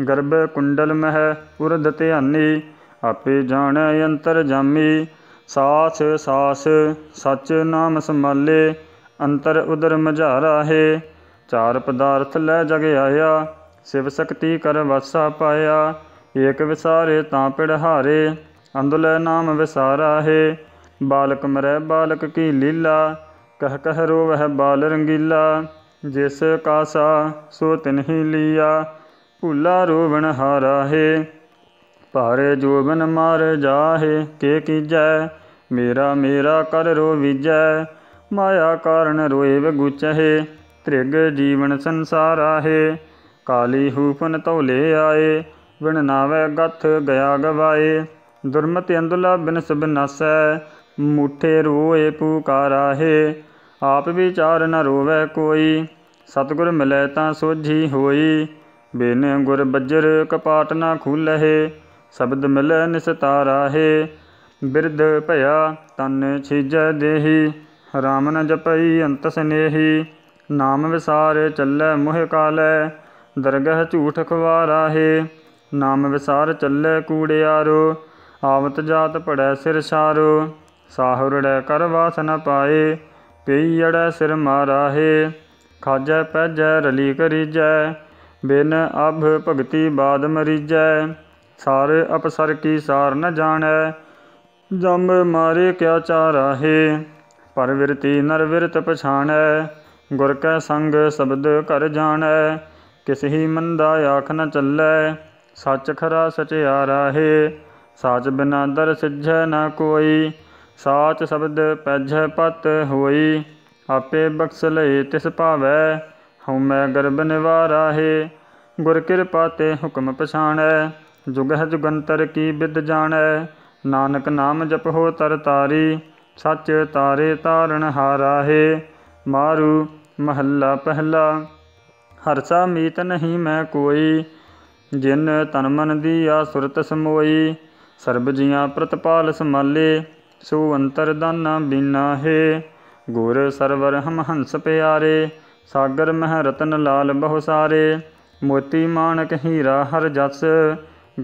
[SPEAKER 1] ਗਰਭ ਕੁੰਡਲ ਮਹਿ ਉਰਦ ਧਿਆਨੀ, ਆਪੇ ਜਾਣੈ ਅੰਤਰ ਜਾਮੀ। ਸਾਸ ਸਾਸ, ਸਚ ਨਾਮ ਸੰਭਾਲੇ, ਅੰਤਰ ਉਦਰ ਮਝਾਰਾ ਹੈ। ਚਾਰ ਪਦਾਰਥ ਲੈ ਜਗ ਆਇਆ, ਸਿਵ ਸਕਤੀ ਕਰ ਵਸਾ ਪਾਇਆ। ਏਕ ਵਿਸਾਰੇ ਤਾਂ ਪਿੜਹਾਰੇ ਅੰਦਲੇ ਨਾਮ ਵਿਸਾਰਾ ਹੈ। ਬਾਲਕ ਮਰੈ ਬਾਲਕ ਕੀ ਲੀਲਾ, ਕਹਿ ਕਹਿ ਰੋਵਹਿ ਬਾਲ ਰੰਗੀਲਾ। ਜਿਸ ਕਾਸਾ, ਸੋ ਤਿਨਹੀ ਲੀਆ। ਭੂਲਾ ਰੋਵਣ ਹਾਰਾ ਹੈ। ਭਾਰੇ ਜੋਬਨ ਮਾਰ ਜਾਹੇ। ਕੇ ਕੀਜੈ? ਮੇਰਾ ਮੇਰਾ ਕਰ ਰੋ ਵਿਜੈ। ਮਾਇਆ ਕਾਰਨ ਰੋਏ ਵਗੁਚਹਿ ਤ੍ਰਿਗ ਜੀਵਨ ਸੰਸਾਰਾ ਹੈ। ਕਾਲੀ ਹੂਫਨ ਤੌਲੇ ਆਏ। ਵਿਣ ਨਾਵੇ ਗਥ ਗਿਆ ਗਵਾਏ। ਦੁਰਮਤਿ ਅੰਦੁਲਾ ਬਿਨਸ ਬਿਨਾਸੈ ਮੂਠੇ ਰੋਏ ਪੁਕਾਰਾ ਹੈ। ਆਪ ਵਿਚਾਰ ਨ ਰੋਵੈ ਕੋਈ, ਸਤਿਗੁਰ ਮਿਲੈ ਤਾਂ ਸੋਝੀ ਹੋਈ। ਬਿਨ ਗੁਰ ਬੱਜਰ ਕਪਾਟ ਨਾ ਖੁਲਹਿ, ਸ਼ਬਦ ਮਿਲੈ ਨਿਸਤਾਰਾ ਹੈ ਬਿਰਧ ਭਇਆ ਤਨ ਛੀਜੈ ਦੇਹੀ, ਰਾਮ ਨ ਜਪਈ ਅੰਤ ਸਨੇਹੀ। ਨਾਮ ਵਿਸਾਰ ਚੱਲੈ ਮੋਹ ਕਾਲੈ, ਦਰਗਹ ਝੂਠ ਖਵਾਰਾਹੇ। ਨਾਮ ਵਿਸਾਰ ਚੱਲੈ ਕੂੜਿਆਰੋ ਆਵਤ ਜਾਤ ਪੜੈ ਸਿਰ ਸਾਰੋ। ਸਾਹੁਰੜੈ ਕਰ ਵਾਸ ਨ ਪਾਏ ਪਈ ਅੜੈ ਸਿਰ ਮਾਰਾਹੇ, ਖਾਜੈ ਪੈਜੈ ਰਲੀ ਕਰੀਜੈ, ਬਿਨ ਅਭ ਭਗਤੀ ਬਾਦ ਮਰੀਜੈ, ਸਾਰ ਅਪਸਰ ਕੀ ਸਾਰ ਨ ਜਾਣੈ, ਜਮ ਮਾਰੇ ਕਿਆ ਚਾਰਾਹੇ, ਪਰ ਵਿਰਤੀ ਨਰ ਵਿਰਤ ਪਛਾਣੈ, ਗੁਰ ਕੈ ਸੰਗ ਸ਼ਬਦ ਕਰ ਜਾਣੈ, ਕਿਸ ਹੀ ਮੰਦਾ ਆਖ ਨ ਚੱਲੈ, ਸੱਚ ਖਰਾ ਸਚਿਆਰਾ ਹੈ ਸਾਚ ਬਿਨਾ ਦਰ ਸਿਝੈ ਨ ਕੋਈ ਸਾਚ ਸ਼ਬਦ ਪੈਝੈ ਪਤ ਹੋਈ, ਆਪੇ ਬਖਸ਼ ਲਏ ਤਿਸ ਭਾਵੈ ਹਉਮੈ ਗਰਬ ਨਿਵਾਰਾ ਹੈ, ਗੁਰ ਕਿਰਪਾ ਤੇ ਹੁਕਮ ਪਛਾਣੈ ਜੁਗਹ ਜੁਗੰਤਰ ਕੀ ਬਿਦ ਜਾਣੈ, ਨਾਨਕ ਨਾਮ ਜਪੋ ਤਰ ਤਾਰੀ, ਸੱਚ ਤਾਰੇ ਤਾਰਨ ਹਾਰਾ ਹੈ, ਮਾਰੂ ਮਹੱਲਾ ਪਹਿਲਾ। ਹਰਸਾ ਮੀਤ ਨਹੀਂ ਮੈਂ ਕੋਈ, ਜਿਨ ਤਨ ਮਨ ਦੀਆ ਸੁਰਤ ਸਮੋਈ, ਸਰਬ ਜੀਆਂ ਪ੍ਰਤਪਾਲ ਸਮਾਲੇ ਸੋ ਅੰਤਰ ਦਾਨਾ ਬੀਨਾ ਹੈ। ਗੁਰ ਸਰਵਰ ਹਮ ਹੰਸ ਪਿਆਰੇ, ਸਾਗਰ ਮਹਿ ਰਤਨ ਲਾਲ ਬਹੁ ਸਾਰੇ। ਮੋਤੀ ਮਾਨਕ ਹੀਰਾ ਹਰ ਜਸ,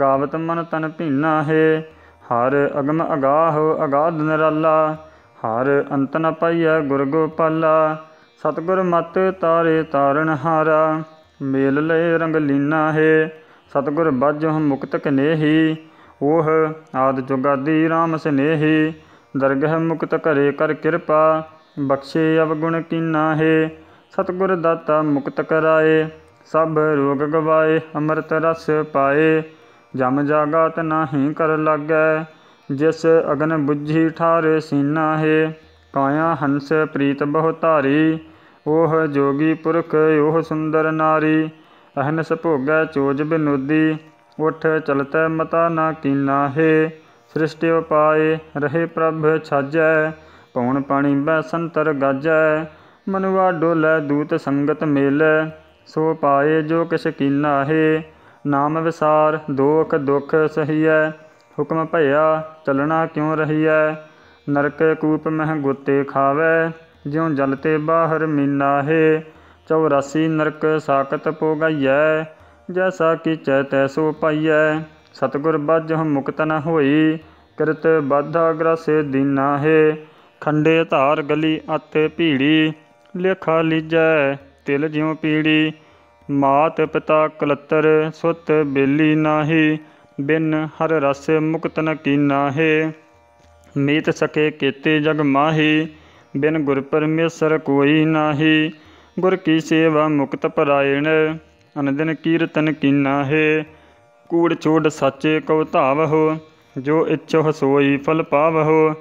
[SPEAKER 1] ਗਾਵਤ ਮਨ ਤਨ ਭੀਨਾ ਹੈ। ਹਰ ਅਗਮ ਅਗਾਹ ਅਗਾਧ ਨਰਾਲਾ, ਹਰ ਅੰਤ ਨ ਪਾਈਐ ਗੁਰ ਗੋਪਾਲਾ। ਸਤਗੁਰ ਮਤ ਤਾਰੇ ਤਾਰਨ ਹਾਰਾ, ਮੇਲ ਲਏ ਰੰਗ ਲੀਨਾ ਹੈ। ਸਤਗੁਰ ਬਾਝਹੁ ਮੁਕਤ ਕਨੇਹੀ ਉਹ ਆਦ ਜੁਗਾਦੀ RAM ਸਨੇਹੀ। ਦਰਗਹਿ ਮੁਕਤ ਕਰੇ ਕਰ ਕਿਰਪਾ, ਬਖਸ਼ੇ ਅਵਗੁਣ ਕੀਨਾ ਹੈ ਸਤਗੁਰ ਦਾਤਾ ਮੁਕਤ ਕਰਾਏ, ਸਭ ਰੋਗ ਗਵਾਏ, ਅੰਮ੍ਰਿਤ ਰਸ ਪਾਏ, ਜਮ ਜਾਗਤ ਨਾਹੀ ਕਰ ਲਾਗੈ, ਜਿਸ ਅਗਨ ਬੁੱਝੀ ਠਾਰ ਸੀਨਾ ਹੈ ਕਾਇਆ ਹੰਸ ਪ੍ਰੀਤ ਬਹੁ ਧਾਰੀ ਉਹ ਜੋਗੀ ਪੁਰਖ ਉਹ ਸੁੰਦਰ ਨਾਰੀ, ਅਹਨਸ ਭੋਗੈ ਚੋਜ ਬਿਨੋਦੀ, ਉਠ ਚਲਤੈ ਮਤਾ ਨਾ ਕੀਨਾ ਹੈ ਸ੍ਰਿਸ਼ਟਿ ਉਪਾਏ ਰਹੇ ਪ੍ਰਭ ਛਾਜੈ ਪਉਣ ਪਾਣੀ ਬੈ ਸੰਤਰ ਗਾਜੈ, ਮਨੁਆ ਡੋਲੇ ਦੂਤ ਸੰਗਤ ਮੇਲੈ, ਸੋ ਪਾਏ ਜੋ ਕਿਛ ਕੀਨਾ ਹੈ, ਨਾਮ ਵਿਸਾਰ, ਦੋਖ ਦੁਖ ਸਹੀਐ, ਹੁਕਮ ਭਇਆ, ਚਲਣਾ ਕਿਉ ਰਹੀਐ, ਨਰਕ ਕੂਪ ਮਹਿ ਗੁੱਤੇ ਖਾਵੈ, ਜਿਉ ਜਲ ਤੇ ਬਾਹਰ ਮੀਨਾ ਹੈ 84 ਨਰਕ ਸਾਕਤ ਪੋਗਈਐ ਜੈਸਾ ਕੀਚੈ ਤੈਸੋ ਪਾਈਐ। ਸਤਗੁਰ ਬਾਝਹੁ ਮੁਕਤ ਨ ਹੋਈ, ਕਿਰਤ ਬਾਧਾ ਗ੍ਰਸੇ ਦੀਨਾ ਹੈ ਖੰਡੇ ਧਾਰ ਗਲੀ ਅਤ ਭੀੜੀ, ਲੇਖਾ ਲੀਜੈ ਤਿਲ ਜਿਉ ਪੀੜੀ। ਮਾਤ ਪਿਤਾ ਕਲਤਰ ਸੁਤ ਬੇਲੀ ਨਾਹੀ, ਬਿਨ ਹਰ ਰਸ ਮੁਕਤ ਨ ਕੀਨਾ ਹੈ ਮੀਤ ਸਕੇ ਕੀਤੇ ਜਗ ਮਾਹੀ, ਬਿਨ ਗੁਰ ਪਰਮੇਸ਼ਰ ਕੋਈ ਨਾਹੀ। ਗੁਰ ਕੀ ਸੇਵਾ ਮੁਕਤ ਪਰਾਇਣ ਅਨੰਦਨ ਕੀਰਤਨ ਕੀਨਾ ਹੈ ਕੂੜ ਛੋੜ ਸਾਚੇ ਕਉ ਧਾਵਹੁ, ਜੋ ਇਛੋ ਸੋਈ ਫਲ ਪਾਵਹੁ।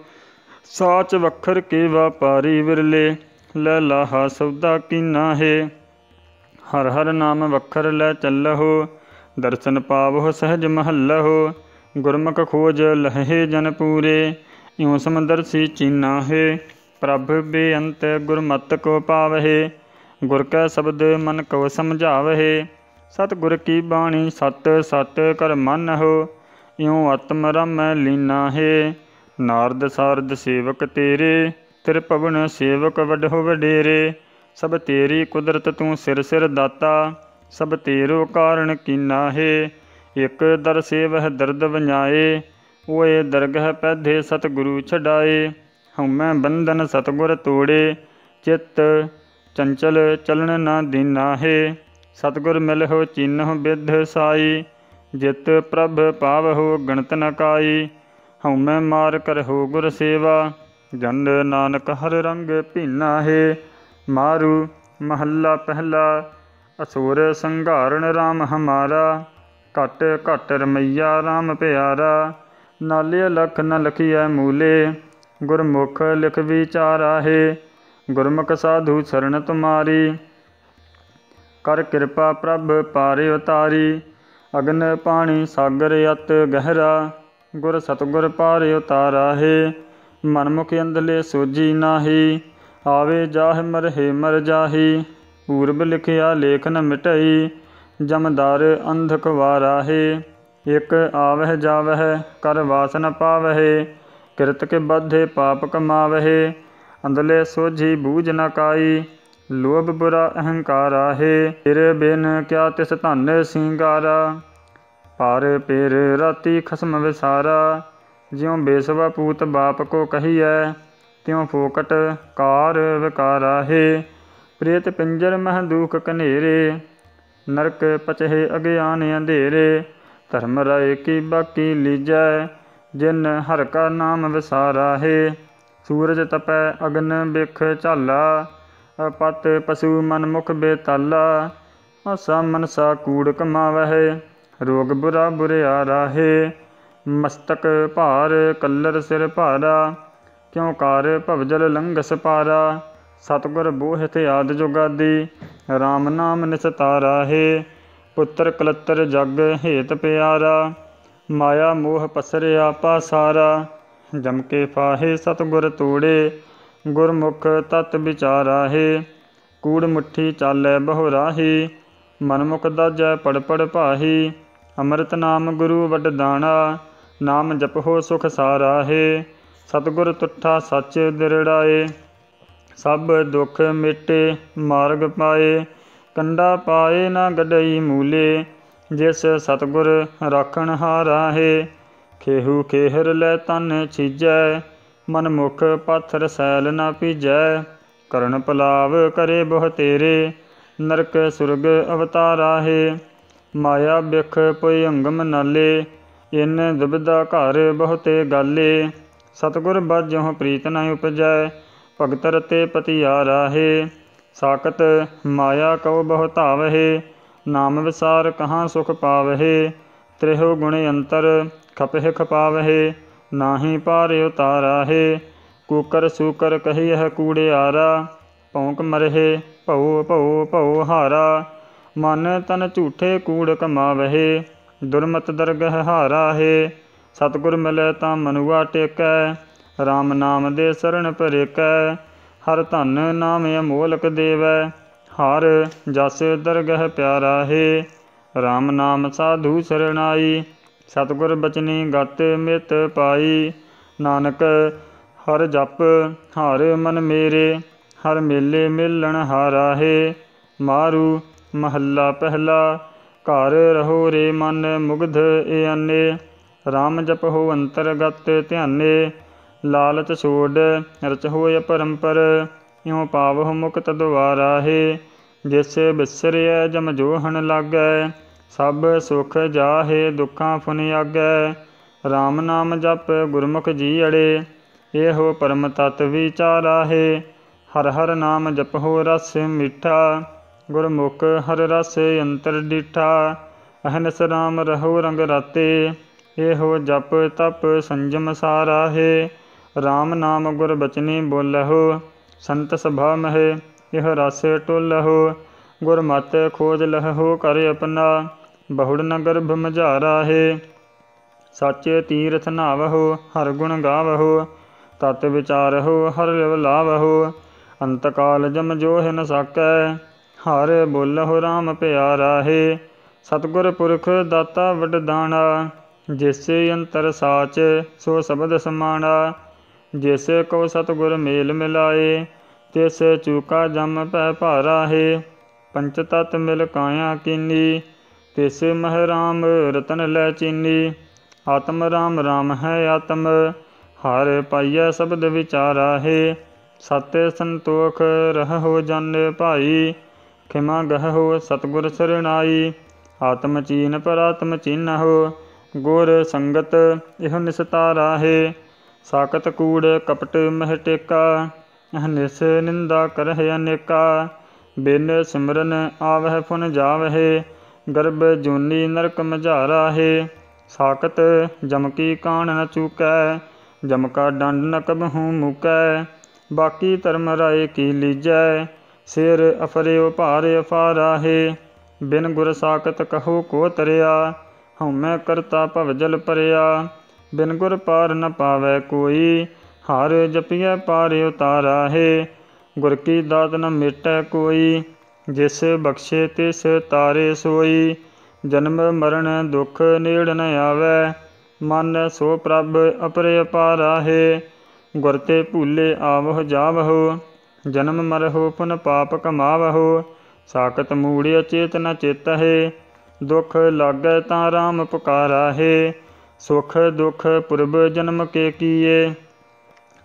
[SPEAKER 1] ਸਾਚ ਵਖਰ ਕੇ ਵਪਾਰੀ ਵਿਰਲੇ, ਲੈ ਲਾਹਾ ਸੌਦਾ ਕੀਨਾ ਹੈ ਹਰ ਹਰ ਨਾਮ ਵਖਰ ਲੈ ਚੱਲਹੁ, ਦਰਸ਼ਨ ਪਾਵਹੁ ਸਹਜ ਮਹੱਲਹੁ। ਗੁਰਮੁਖ ਖੋਜ ਲਹੇ ਜਨ ਪੂਰੇ, ਇਉ ਸਮਦਰਸੀ ਚੀਨਾ ਹੈ ਪ੍ਰਭ ਬੇਅੰਤ ਗੁਰਮਤ ਕੋ ਪਾਵਹਿ, ਗੁਰ ਕੈ ਸ਼ਬਦ ਮਨ ਕੋ ਸਮਝਾਵਹਿ। ਸਤਿਗੁਰ ਕੀ ਬਾਣੀ ਸਤ ਸਤ ਕਰ ਮਨ ਹੋ, ਇਉ ਆਤਮ ਰਮੈ ਲੀਨਾ ਹੈ। ਨਾਰਦ ਸਾਰਦ ਸੇਵਕ ਤੇਰੇ ਤਿਰ ਪਵਨ ਸੇਵਕ ਵਡਹੁ ਵਡੇਰੇ। ਸਭ ਤੇਰੀ ਕੁਦਰਤ ਤੂੰ ਸਿਰ ਸਿਰ ਦਾਤਾ, ਸਭ ਤੇਰੋ ਕਾਰਨ ਕੀਨਾ ਹੈ। ਇਕ ਦਰ ਸੇਵਹਿ ਦਰਦ ਵੰਜਾਏ, ਓਏ ਦਰਗਹ ਪੈਧੇ ਸਤਗੁਰੂ ਛਡਾਏ। ਹਉਮੈ ਬੰਧਨ ਸਤਗੁਰ ਤੋੜੇ, ਚਿੱਤ ਚੰਚਲ ਚਲਣ ਨਾ ਦੀਨਾ ਹੈ। ਸਤਗੁਰ ਮਿਲਹੁ ਚੀਨਹੁ ਬਿਧ ਸਾਈ, ਜਿਤ ਪ੍ਰਭ ਪਾਵਹੁ ਗਣਤ ਨ ਕਾਈ। ਹਉਮੈ ਮਾਰ ਕਰਹੁ ਗੁਰ ਸੇਵਾ ਜੰਦ ਨਾਨਕ ਹਰ ਰੰਗ ਭੀਨਾ ਹੈ। ਮਾਰੂ ਮਹੱਲਾ ਪਹਿਲਾ, ਅਸੁਰ ਸੰਘਾਰਣ RAM ਹਮਾਰਾ। ਘਟ ਘਟ ਰਮਈਆ RAM ਪਿਆਰਾ। ਨਾਲੇ ਲਖ ਨ ਲਖੀਐ ਮੂਲੇ, ਗੁਰਮੁਖ ਲਿਖ ਵਿਚਾਰਾ ਹੈ। ਗੁਰਮੁਖ ਸਾਧੂ ਸਰਣ ਤੁਮਾਰੀ ਕਰ ਕਿਰਪਾ ਪ੍ਰਭ ਪਾਰੇ ਉਤਾਰੀ, ਅਗਨ ਪਾਣੀ ਸਾਗਰ ਅਤ ਗਹਿਰਾ, ਗੁਰ ਸਤਗੁਰ ਪਾਰੇ ਉਤਾਰਾ ਹੈ, ਮਨਮੁਖ ਅੰਦਲੇ ਸੋਜੀ ਨਾਹੀ, ਆਵੇ ਜਾਹ ਮਰਹਿ ਮਰ ਜਾਹੀ, ਪੂਰਬ ਲਿਖਿਆ ਲੇਖ ਨ ਮਿਟਈ, ਜਮਦਾਰ ਅੰਧਕ ਵਾਰਾ ਹੈ, ਇਕ ਆਵਹਿ ਜਾਵਹਿ ਕਰ ਵਾਸਨ ਪਾਵਹਿ, ਕਿਰਤ ਕੇ ਬਾਧੇ ਪਾਪ ਕਮਾਵਹਿ, ਅੰਦਲੇ ਸੋਝੀ ਬੂਝ ਨ ਕਾਈ ਲੋਭ ਬੁਰਾ ਅਹੰਕਾਰ ਆਹੇ, ਤੇਰੇ ਬਿਨ ਕਿਆ ਤਿਸ ਧਨ ਸਿੰਗਾਰਾ? ਪਰ ਪੇਰ ਰਾਤੀ ਖਸਮ ਵਿਸਾਰਾ, ਜਿਉ ਬੇਸਵਾ ਪੂਤ ਬਾਪ ਕੋ ਕਹੀਐ, ਤਿਉ ਫੋਕਟ ਕਾਰ ਵਿਕਾਰਾ ਹੈ ਪ੍ਰੀਤ ਪਿੰਜਰ ਮਹ ਦੁਖ ਕਨੇਰੇ ਨਰਕ ਪਚਹਿ ਅਗਿਆਨ ਅੰਧੇਰੇ। ਧਰਮ ਰਾਏ ਕੀ ਬਾਕੀ ਲੀਜੈ, ਜਿਨ ਹਰ ਕਾ ਨਾਮ ਵਿਸਾਰਾ ਹੈ ਸੂਰਜ ਤਪੈ ਅਗਨ ਬਿਖ ਝਾਲਾ ਪਤ ਪਸ਼ੂ ਮਨ ਮੁਖ ਬੇਤਾਲਾ, ਆਸਾ ਮਨਸਾ ਕੂੜ ਕਮਾਵਹਿ, ਰੋਗ ਬੁਰਾ ਬੁਰਿਆਰਾ ਹੈ ਮਸਤਕ ਭਾਰ ਕੱਲਰ ਸਿਰ ਭਾਰਾ, ਕਿਉ ਕਾਰ ਭਵਜਲ ਲੰਘਸ ਪਾਰਾ, ਸਤਗੁਰ ਬੋਹਿਤ ਆਦ ਜੁਗਾਦੀ RAM ਨਾਮ ਨਿਸਤਾਰਾ ਹੈ ਪੁੱਤਰ ਕਲਤਰ ਜਗ ਹੇਤ ਪਿਆਰਾ, ਮਾਇਆ ਮੋਹ ਪਸਰਿਆ ਪਾਸਾਰਾ, ਜਮ ਕੇ ਫਾਹੇ ਸਤਗੁਰ ਤੋੜੇ ਗੁਰਮੁਖ ਤਤ ਵਿਚਾਰਾ ਕੂੜ ਮੁਠੀ ਚਾਲੈ ਬਹੁ ਰਾਹੀ ਮਨਮੁਖ ਦਾਜੈ ਪੜ ਪੜ ਭਾਹੀ, ਅੰਮ੍ਰਿਤ ਨਾਮ ਗੁਰੂ ਵੱਡ ਦਾਣਾ, ਨਾਮ ਜਪੋ ਸੁਖ ਸਾਰਾ ਹੈ ਸਤਗੁਰ ਤੁਠਾ ਸੱਚ ਦਿਰੜਾਏ, ਸਭ ਦੁੱਖ ਮਿਟੇ ਮਾਰਗ ਪਾਏ, ਕੰਡਾ ਪਾਏ ਨਾ ਗਡਈ ਮੂਲੇ, ਜਿਸ ਸਤਗੁਰ ਰਾਖਣ ਹਾਰਾ ਹੈ ਖੇਹੂ ਖੇਹਰ ਲੈ ਤਨ ਛੀਜੈ ਮਨ ਮੁਖ ਪਾਥਰ ਸੈਲ ਨਾ ਪੀਜੈ, ਕਰਨ ਪਲਾਵ ਕਰੇ ਬਹੁ ਤੇਰੇ, ਨਰਕ ਸੁਰਗ ਅਵਤਾਰਾ ਹੈ। ਮਾਇਆ ਬਿਖ ਪਈ ਅੰਗਮ ਨਾਲੇ, ਇਨ ਦੁਬਿਧਾ ਘਰ ਬਹੁਤੇ ਗਾਲੇ। ਸਤਗੁਰ ਬਾਝੋਂ ਪ੍ਰੀਤ ਨ ਉਪਜੈ ਭਗਤ ਰਤੇ ਪਤਿਆਰਾ ਹੈ। ਸਾਕਤ ਮਾਇਆ ਕਉ ਬਹੁ ਧਾਵਹਿ, ਨਾਮ ਵਿਸਾਰ ਕਹਾਂ ਸੁਖ ਪਾਵਹਿ। ਤ੍ਰਿਹੋ ਗੁਣ ਅੰਤਰ ਖਪਹਿ ਖਪਾਵਹਿ। ਨਾਹੀ ਪਾਰ ਉਤਾਰਾ ਹੈ, ਕੂਕਰ ਸੂਕਰ ਕਹੀਹ ਕੂੜਿਆਰਾ ਭੌਂਕ ਮਰਹਿ ਭਉ ਭਉ ਭਉ ਹਾਰਾ, ਮਨ ਤਨ ਝੂਠੇ ਕੂੜ ਕਮਾਵਹਿ, ਦੁਰਮਤ ਦਰਗਹ ਹਾਰਾ ਹੈ, ਸਤਗੁਰ ਮਿਲੈ ਤਾਂ ਮਨੁਆ ਟੇਕੈ RAM ਨਾਮ ਦੇ ਸਰਣ ਭਰੇਕੈ ਹਰ ਧਨ ਨਾਮ ਅਮੋਲਕ ਦੇਵੈ, ਹਰ ਜਸ ਦਰਗਹ ਪਿਆਰਾ ਹੈ RAM ਨਾਮ ਸਾਧੂ ਸਰਣਾਈ ਸਤਿਗੁਰ ਬਚਨੀ ਗਤ ਮਿਤ ਪਾਈ। ਨਾਨਕ, ਹਰ ਜਪ ਹਰ ਮਨ ਮੇਰੇ, ਹਰ ਮੇਲੇ ਮਿਲਣ ਹਾਰਾ ਹੈ। ਮਾਰੂ ਮਹੱਲਾ ਪਹਿਲਾ, ਘਰ ਰਹੋ ਰੇ ਮਨ ਮੁਗਧ ਏਨੇ RAM ਜਪਹੁ ਅੰਤਰਗਤ ਧਿਆਨੇ, ਲਾਲਚ ਛੋੜ ਰਚ ਹੋਇ ਪਰੰਪਰ, ਇਉ ਪਾਵਹੁ ਮੁਕਤ ਦੁਆਰਾ ਹੈ। ਜਿਸ ਬਿਸਰਿਐ ਜਮ ਜੋਹਣ ਲਾਗੈ ਸਭ ਸੁਖ ਜਾਹੇ ਦੁਖਾਂ ਫੁਨ ਆਗੈ। RAM ਨਾਮ ਜਪ ਗੁਰਮੁਖ ਜੀ ਅੜੇ। ਇਹੋ ਪਰਮ ਤਤ ਵਿਚਾਰਾ ਹੈ ਹਰ ਹਰ ਨਾਮ ਜਪਹੁ ਰਸ ਮਿੱਠਾ। ਗੁਰਮੁਖ ਹਰ ਰਸ ਅੰਤਰ ਡੀਠਾ। ਅਹਨਸ ਰਾਮ ਰਹੋ ਰੰਗ ਰਾਤੇ। ਇਹੋ ਜਪ ਤਪ ਸੰਜਮ ਸਾਰਾ ਹੈ RAM ਨਾਮ ਗੁਰ ਬਚਨੀ ਬੋਲਹੁ। ਸੰਤ ਸਭਾ ਮਹਿ, ਇਹ ਰਸ ਟੋਲਹੁ ਗੁਰ ਮਤ ਖੋਜ ਲਹੋ ਕਰ ਆਪਣਾ। ਬਹੁੜ ਨ ਗਰਭ ਮਝਾਰਾ ਹੈ। ਸਾਚੇ ਤੀਰਥ ਨਾਵਹੁ, ਹਰ ਗੁਣ ਗਾਵਹੁ, ਤਤ ਵਿਚਾਰਹੁ, ਹਰ ਲਿਵ ਲਾਵਹੁ, ਅੰਤ ਕਾਲ ਜਮ ਜੋਹਿ ਨ ਸਾਕੈ, ਹਰ ਬੋਲਹੁ RAM ਪਿਆਰਾ ਹੈ। ਸਤਗੁਰ ਪੁਰਖ ਦਾਤਾ ਵਡਦਾਣਾ ਜਿਸੇ ਅੰਤਰ ਸਾਚ ਸੋ ਸ਼ਬਦ ਸਮਾਣਾ, ਜਿਸ ਕੋ ਸਤਗੁਰ ਮੇਲ ਮਿਲਾਏ, ਤਿਸ ਚੂਕਾ ਜਮ ਪੈ ਭਾਰਾ ਹੈ। ਪੰਚ ਤਤ ਮਿਲ ਕਾਇਆ ਕੀਨੀ ਤਿਸ ਮਹਿ ਰਾਮ ਰਤਨ ਲੈ ਚੀਨੀ? ਆਤਮ ਰਾਮ ਰਾਮ ਹੈ ਆਤਮ। ਹਰ ਪਾਈਐ ਸ਼ਬਦ ਵਿਚਾਰਾ ਹੈ। ਸਤ ਸੰਤੋਖ ਰਹੋ ਜਨ ਭਾਈ। ਖਿਮਾ ਗਹੋ ਸਤਗੁਰ ਸਰਣਾਈ। ਆਤਮ ਚੀਨ ਪਰ ਆਤਮ ਚੀਨ ਹੋ ਗੁਰ ਸੰਗਤ ਇਹ ਨਿਸਤਾਰਾ ਹੈ। ਸਾਕਤ ਕੂੜ ਕਪਟ ਮਹਿ ਟੇਕਾ। ਅਹਨਿਸ ਨਿੰਦਾ ਕਰਹਿ ਅਨੇਕਾ। ਬਿਨ ਸਿਮਰਨ ਆਵਹਿ ਫੁਨ ਜਾਵਹਿ। ਗਰਭ ਜੂਨੀ ਨਰਕ ਮਝਾਰਾ ਹੈ। ਸਾਕਤ ਜਮਕੀ ਕਾਣ ਨ ਚੂਕੈ ਜਮਕਾ ਡੰਡ ਨ ਕਬਹੂ ਮੁਕੈ। ਬਾਕੀ ਧਰਮ ਰਾਏ ਕੀ ਲੀਜੈ, ਸਿਰ ਅਫਰਿਓ ਭਾਰ ਅਫਾਰਾ ਹੈ। ਬਿਨ ਗੁਰ ਸਾਕਤ ਕਹੋ ਕੋ ਤਰਿਆ, ਹਉਮੈ ਕਰਤਾ ਭਵ ਜਲ ਪਰਿਆ। ਬਿਨ ਗੁਰ ਪਾਰ ਨ ਪਾਵੈ ਕੋਈ, ਹਰ ਜਪੀਐ ਪਾਰ ਉਤਾਰਾ ਹੈ। ਗੁਰ ਕੀ ਦਾਤ ਨ ਮਿਟੈ ਕੋਈ ਜਿਸ ਬਖਸ਼ੇ ਤਿਸ ਤਾਰੇ ਸੋਈ, ਜਨਮ ਮਰਨ ਦੁਖ ਨੇੜ ਨ ਆਵੈ, ਮਨ ਸੋ ਪ੍ਰਭ ਅਪਰੇ ਅਪਾਰਾ ਹੈ ਗੁਰ ਤੇ ਭੂਲੇ ਆਵਹੁ ਜਾਵਹੁ, ਜਨਮ ਮਰਹੁ ਪੁਨ ਪਾਪ ਕਮਾਵਹੁ ਸਾਕਤ ਮੂੜਿ ਅਚੇਤ ਨ ਚੇਤਹਿ, ਦੁਖ ਲਾਗੈ ਤਾਂ RAM ਪੁਕਾਰਾ ਹੈ ਸੁਖ ਦੁਖ ਪੁਰਬ ਜਨਮ ਕੇ ਕੀਏ,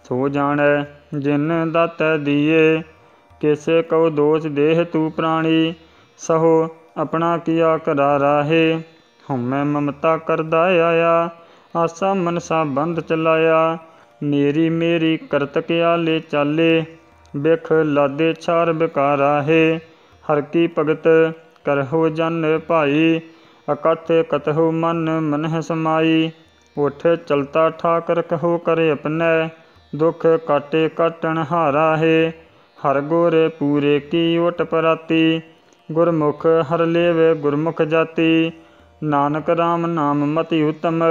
[SPEAKER 1] ਸੋ ਜਾਣੈ ਜਿਨ ਦਾਤੈ ਦੀਏ ਕਿਸ ਕਉ ਦੋष ਦੇਹ ਤੂ ਪ੍ਰਾਣੀ ਸਹੋ ਆਪਣਾ ਕੀਆ ਕਰਾ ਰਾਹੇ ਹਉਮੈ ਮਮਤਾ ਕਰਦਾ ਆਇਆ ਆਸਾ ਮਨਸਾ ਬੰਧ ਚਲਾਇਆ ਮੇਰੀ ਮੇਰੀ ਕਰਤ ਕਿਆ ਲੈ ਚਾਲੇ ਬਿਖ ਲਾਦੇ ਛਾਰ ਬਿਕਾਰਾ ਹੈ ਹਰ ਕੀ ਭਗਤ ਕਰਹੁ ਜਨ ਭਾਈ ਅਕਥ ਕਤਹੁ ਮਨ ਮਨਹਿ ਸਮਾਈ ਉਠ ਚਲਤਾ ਠਾਕ ਰਖਹੁ ਕਰੇ ਆਪਣੈ ਦੁਖ ਕਾਟੇ ਕਾਟਣ ਹਾਰਾ ਹੈ ਹਰ ਗੋਰੇ ਪੂਰੇ ਕੀ ਓਟ ਪਰਾਤੀ, ਗੁਰਮੁਖ ਹਰ ਲੇਵੇ ਗੁਰਮੁਖ ਜਾਤੀ। ਨਾਨਕ RAM ਨਾਮ ਮਤੀ ਉਤਮ,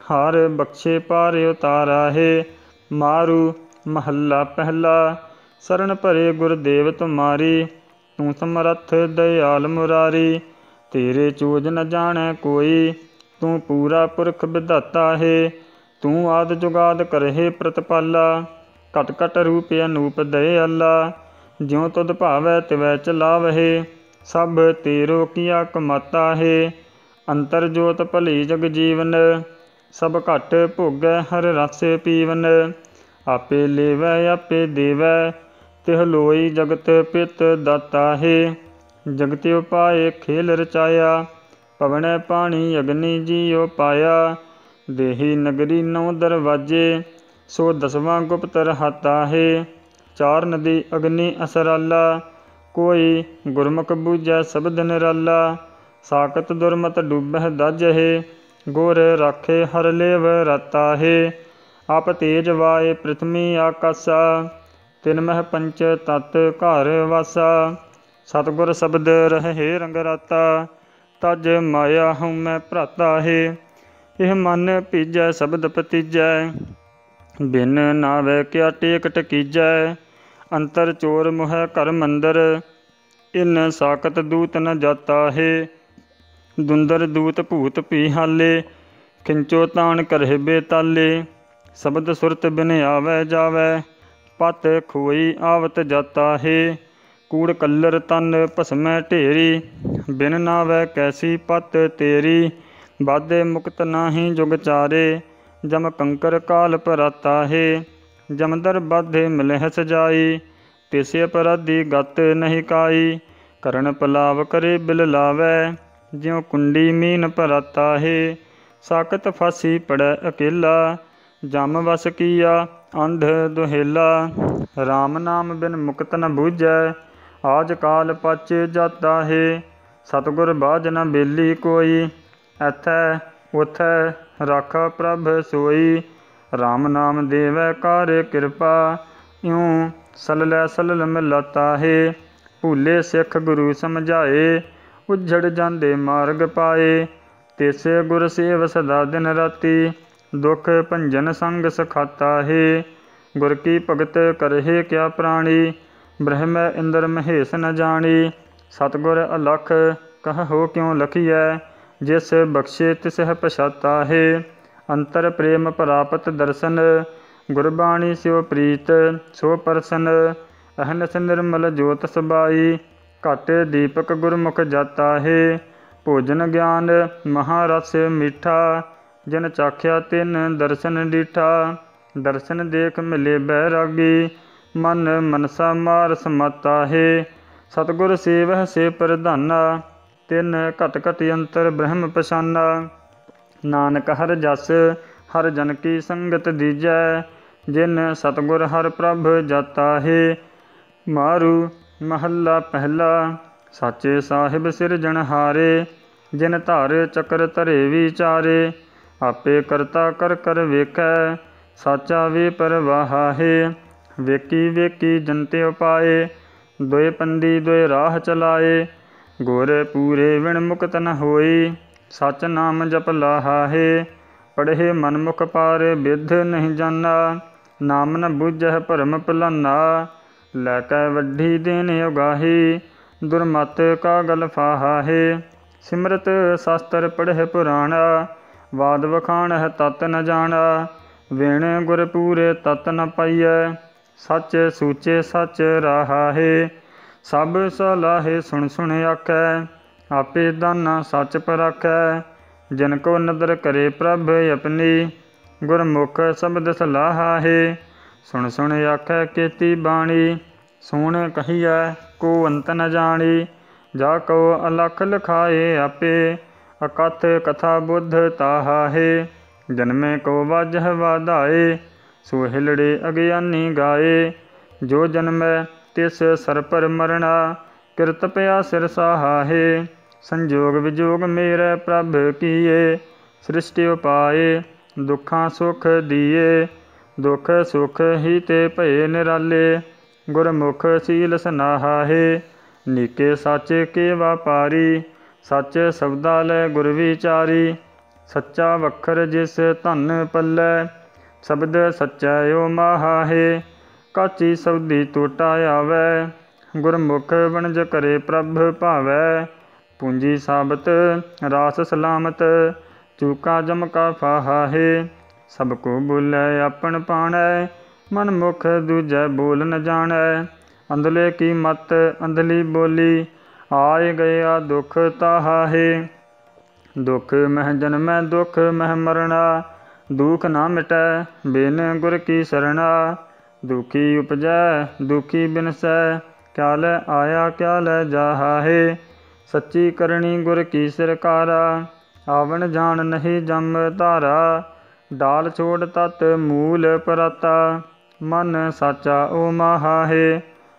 [SPEAKER 1] ਹਰ ਬਖਸ਼ੇ ਪਾਰ ਉਤਾਰਾ ਹੈ। ਮਾਰੂ ਮਹੱਲਾ ਪਹਿਲਾ ਸਰਣ ਭਰੇ ਗੁਰਦੇਵ ਤੁਮਾਰੀ। ਤੂੰ ਸਮਰੱਥ ਦਇਆਲ ਮੁਰਾਰੀ, ਤੇਰੇ ਚੋਜ ਨ ਜਾਣੈ ਕੋਈ। ਤੂੰ ਪੂਰਾ ਪੁਰਖ ਵਿਧਾਤਾ ਹੈ, ਤੂੰ ਆਦ ਜੁਗਾਦ ਕਰਹਿ ਪ੍ਰਤਪਾਲਾ। ਘਟ ਘਟ ਰੂਪ ਅਨੂਪ ਦੇ ਅੱਲਾ, ਜਿਉ ਤੁਧ ਭਾਵੈ ਤਿਵੈ ਚਲਾਵਹਿ ਸਭ ਤੇਰੋ ਕੀਆ ਕਮਾਤਾ ਹੈ ਅੰਤਰ ਜੋਤ ਭਲੀ ਜਗ ਜੀਵਨ, ਸਭ ਘਟ ਭੋਗੈ ਹਰ ਰਸ ਪੀਵਨ, ਆਪੇ ਲੇਵੈ, ਆਪੇ ਦੇਵੈ, ਤਿਹ ਲੋਈ ਜਗਤ ਪਿਤ ਦਾਤਾ ਹੈ ਜਗਤ ਉਪਾਏ ਖੇਲ ਰਚਾਇਆ, ਪਵਣੈ ਪਾਣੀ ਅਗਨੀ ਜੀਉ ਪਾਇਆ, ਦੇਹੀ ਨਗਰੀ ਨੌ ਦਰਵਾਜੇ ਸੋ ਦਸਵਾਂ ਗੁਪਤ ਰਹਾਤਾ ਹੈ। ਚਾਰ ਨਦੀ ਅਗਨੀ ਅਸਰਾਲਾ, ਕੋਈ ਗੁਰਮੁਖ ਬੂਝੈ ਸਬਦ ਨਿਰਾਲਾ ਸਾਕਤ ਦੁਰਮਤ ਡੂਬਹਿ ਦਜਹਿ ਗੁਰ ਰਾਖੇ ਹਰ ਲੇਵ ਰਤਾ ਹੈ। ਆਪ ਤੇਜ ਵਾਏ ਪ੍ਰਥਮੀ ਆਕਾਸਾ, ਤਿਨ ਮਹਿ ਪੰਚ ਤਤ ਘਰ ਵਾਸਾ। ਸਤਗੁਰ ਸ਼ਬਦ ਰਹੇ ਰੰਗ ਰਾਤਾ, ਤਜ ਮਾਇਆ ਹਉ ਮੈਂ ਭਰਾਤਾ ਹੈ। ਇਹ ਮਨ ਭੀਜੈ ਸ਼ਬਦ ਪਤੀਜੈ ਬਿਨ ਨਾ ਵਹਿ ਕਿਆ ਟੇਕ ਟਕੀਜੈ ਅੰਤਰ ਚੋਰ ਮੁਹਿ ਘਰ ਮੰਦਰ। ਇਨ ਸਾਕਤ ਦੂਤ ਨ ਜਾਤਾ ਹੈ, ਦੁੰਦਰ ਦੂਤ ਭੂਤ ਪੀ ਹਾਲੇ। ਖਿੰਚੋ ਤਾਣ ਕਰਹਿ ਬੇਤਾਲੇ, ਸ਼ਬਦ ਸੁਰਤ ਬਿਨ ਆਵੈ ਜਾਵੈ। ਪਤ ਖੋਈ ਆਵਤ ਜਾਤਾ ਹੈ, ਕੂੜ ਕੱਲਰ ਤਨ ਭਸਮੈ ਢੇਰੀ। ਬਿਨ ਨਾਵੈ ਕੈਸੀ ਪਤ ਤੇਰੀ ਬਾਧੇ ਮੁਕਤ ਨਾਹੀ ਜੁਗ ਚਾਰੇ। ਜਮ ਕੰਕਰ ਕਾਲ ਪਰਾਤਾ ਜਮਦਰ ਬਾਧੇ ਮਿਲਹਿ ਸਜਾਈ ਤਿਸੇ ਅਪਰਾਧੀ ਗਤ ਨਹੀਂ ਕਾਈ, ਕਰਨ ਪਲਾਵ ਕਰੇ ਬਿਲ ਲਾਵੈ, ਜਿਉ ਕੁੰਡੀ ਮੀਨ ਭਰਾਤਾ ਹੈ ਸਾਕਤ ਫਾਸੀ ਪੜੈ ਅਕੇਲਾ, ਜਮ ਵਸ ਕੀਆ, ਅੰਧ ਦੁਹੇਲਾ RAM ਨਾਮ ਬਿਨ ਮੁਕਤ ਨ ਬੂਝੈ, ਆਜ ਕਾਲ ਪਾਚੇ ਜਾਤਾ ਹੈ, ਸਤਗੁਰ ਬਾਝ ਨ ਬੇਲੀ ਕੋਈ, ਐਥੈ, ਉਥੈ ਰਾਖਾ ਪ੍ਰਭ ਸੋਈ। RAM ਨਾਮ ਦੇਵੈ ਕਰ ਕਿਰਪਾ, ਇਉ ਸਲਲੈ ਸਲਲ ਮਿਲਤਾ ਹੈ। ਭੂਲੇ ਸਿੱਖ ਗੁਰੂ ਸਮਝਾਏ, ਉਜੜ ਜਾਂਦੇ ਮਾਰਗ ਪਾਏ। ਤੇਸੇ ਗੁਰ ਸੇਵ ਸਦਾ ਦਿਨ ਰਾਤੀ, ਦੁਖ ਭੰਜਨ ਸੰਗ ਸਖਾਤਾ ਹੈ। ਗੁਰ ਕੀ ਭਗਤ ਕਰਹਿ ਕਿਆ ਪ੍ਰਾਣੀ, ਬ੍ਰਹਮ ਇੰਦਰ ਮਹੇਸ਼ ਨ ਜਾਣੀ। ਸਤਗੁਰ ਅਲਖ ਕਹੋ ਕਿਉ ਲਖੀਐ? ਜਿਸ ਬਖਸ਼ੇ ਤਿਸਹਿ ਪਛਾਤਾ ਹੈ। ਅੰਤਰ ਪ੍ਰੇਮ ਪ੍ਰਾਪਤ ਦਰਸ਼ਨ, ਗੁਰਬਾਣੀ ਸਿਉ ਪ੍ਰੀਤ, ਸੋ ਪਰਸਨ ਅਹਨਸ ਨਿਰਮਲ ਜੋਤ ਸਬਾਈ, ਘਟ ਦੀਪਕ ਗੁਰਮੁਖ ਜਾਤਾ ਹੈ। ਭੋਜਨ ਗਿਆਨ ਮਹਾਰਸ ਮਿੱਠਾ, ਜਨ ਚਾਖਿਆ ਤਿਨ ਦਰਸ਼ਨ ਡੀਠਾ। ਦਰਸ਼ਨ ਦੇਖ ਮਿਲੇ ਬੈਰਾਗੀ ਮਨ ਮਨਸਾ ਮਾਰ ਸਮਤਾ ਹੈ। ਸਤਗੁਰ ਸੇਵਹਿ ਸੇ ਪ੍ਰਧਾਨਾ ਤਿਨ ਘਟ ਘਟ ਅੰਤਰ ਬ੍ਰਹਮ ਪਛਾਨਾ। ਨਾਨਕ ਹਰ ਜਸ, ਹਰ ਜਨ ਕੀ ਸੰਗਤ ਦੀਜੈ, ਜਿਨ ਸਤਗੁਰ ਹਰ ਪ੍ਰਭ ਜਾਤਾ ਹੈ। ਮਾਰੂ ਮਹੱਲਾ ਪਹਿਲਾ, ਸਾਚੇ ਸਾਹਿਬ ਸਿਰਜਣਹਾਰੇ ਜਿਨ ਧਾਰੇ ਚੱਕਰ ਧਰੇ ਵਿਚਾਰੇ। ਆਪੇ ਕਰਤਾ ਕਰ ਕਰ ਵੇਖੈ, ਸਾਚਾ ਵੀ ਪਰਵਾਹਾ ਹੈ। ਵੇਕੀ ਵੇਕੀ ਜਨਤੇ ਉਪਾਏ ਦੋਏ ਪੰਦੀ ਦੋਏ ਰਾਹ ਚਲਾਏ। ਗੁਰ ਪੂਰੇ ਵਿਣ ਮੁਕਤ ਨ ਹੋਈ ਸਚ ਨਾਮ ਜਪ ਲਾਹਾ ਹੈ ਪੜ੍ਹੇ ਮਨਮੁਖ ਪਾਰ ਬਿਧ ਨਹੀਂ ਜਾਣਾ ਨਾਮ ਨ ਬੁਝਹਿ ਭਰਮ ਭੁਲਾਨਾ, ਲੈ ਕੈ ਵੱਢੀ ਦੇਨ ਉਗਾਹੀ, ਦੁਰਮਤ ਕਾ ਗਲ ਫਾਹਾ ਸਿਮਰਤ ਸ਼ਾਸਤਰ ਪੜ੍ਹੇ ਪੁਰਾਣਾ, ਵਾਦ ਵਖਾਣ ਹੈ ਤਤ ਨ ਜਾਣਾ, ਵੇਣ ਗੁਰ ਪੂਰੇ ਤਤ ਨ ਪਾਈਐ, ਸੱਚ ਸੂਚੇ ਸੱਚ ਰਹਾ ਸਭ ਸਲਾਹੇ ਸੁਣ ਸੁਣ ਆਖੈ, ਆਪੇ ਦਾਨਾ ਸੱਚ ਪਰਖੈ। ਜਨ ਕੋ ਨਦਰ ਕਰੇ ਪ੍ਰਭ ਆਪਣੀ, ਗੁਰਮੁਖ ਸ਼ਬਦ ਸਲਾਹਾ ਹੈ। ਸੁਣ ਸੁਣ ਆਖੈ ਕੀਤੀ ਬਾਣੀ, ਸੁਣ ਕਹੀਐ ਕੋ ਅੰਤ ਨ ਜਾਣੀ। ਜਾ ਕੋ ਅਲਖ ਲਖਾਏ ਆਪੇ, ਅਕਥ ਕਥਾ ਬੁੱਧ ਤਾਹਾ ਹੈ। ਜਨਮੇ ਕੋ ਵਾਜਹ ਵਾਧਾਏ, ਸੋ ਹਿਲੜੇ ਅਗਿਆਨੀ ਗਾਏ। ਜੋ ਜਨਮੈ ਤਿਸ ਸਰਪਰ ਮਰਣਾ, ਕਿਰਤ ਪਿਆ ਸਿਰ ਸਾਹਾ ਹੈ ਸੰਜੋਗ ਵਿਜੋਗ ਮੇਰੇ ਪ੍ਰਭ ਕੀਏ, ਸ੍ਰਿਸ਼ਟਿ ਉਪਾਏ, ਦੁੱਖਾਂ ਸੁਖ ਦੀਏ, ਦੁਖ ਸੁਖ ਹੀ ਤੇ ਭਏ ਨਿਰਾਲੇ, ਗੁਰਮੁਖ ਸੀਲ ਸਨਾਹਾ ਨੀਕੇ ਸੱਚ ਕੇ ਵਾਪਾਰੀ ਸੱਚ ਸਬਦਾ ਲੈ ਗੁਰ ਵਿਚਾਰੀ, ਸੱਚਾ ਵਖਰ ਜਿਸ ਧਨ ਪੱਲੇ, ਸ਼ਬਦ ਸੱਚਾ ਓ ਮਾਹਾ ਕਾਚੀ ਸਬਦੀ ਟੋਟਾ ਆਵੇ, ਗੁਰਮੁਖ ਬਣਜ ਕਰੇ ਪ੍ਰਭ ਭਾਵੈ। ਪੂੰਜੀ ਸਾਬਤ, ਰਾਸ ਸਲਾਮਤ, ਚੂਕਾ ਜਮ ਕਾ ਫਾਹਾ ਹੈ। ਸਭ ਕੋ ਬੋਲੇ ਆਪਣ ਪਾਣੈ, ਮਨ ਮੁਖ ਦੂਜੈ ਬੋਲ ਨ ਜਾਣੈ। ਅੰਧਲੇ ਕੀ ਮਤ, ਅੰਧਲੀ ਬੋਲੀ, ਆਏ ਗਿਆ ਦੁਖ ਤਾਹਾ ਹੈ। ਦੁਖ ਮਹਿ ਜਨਮੈ, ਦੁਖ ਮਹਿ ਮਰਣਾ, ਦੁਖ ਨਾ ਮਿਟੈ, ਬਿਨ ਗੁਰ ਕੀ ਸਰਣਾ। ਦੁਖੀ ਉਪਜੈ, ਦੁਖੀ ਬਿਨਸੈ ਕਿਆ ਲੈ ਆਇਆ ਕਿਆ ਲੈ ਜਾਹਾ ਹੈ ਸੱਚੀ ਕਰਨੀ ਗੁਰ ਕੀ ਸਰਕਾਰਾ, ਆਵਣ ਜਾਣ ਨਹੀਂ ਜਮ ਧਾਰਾ। ਡਾਲ ਛੋੜ ਤਤ ਮੂਲ ਪਰਤਾ, ਮਨ ਸਾਚਾ ਓ ਮਾਹਾ ਹੈ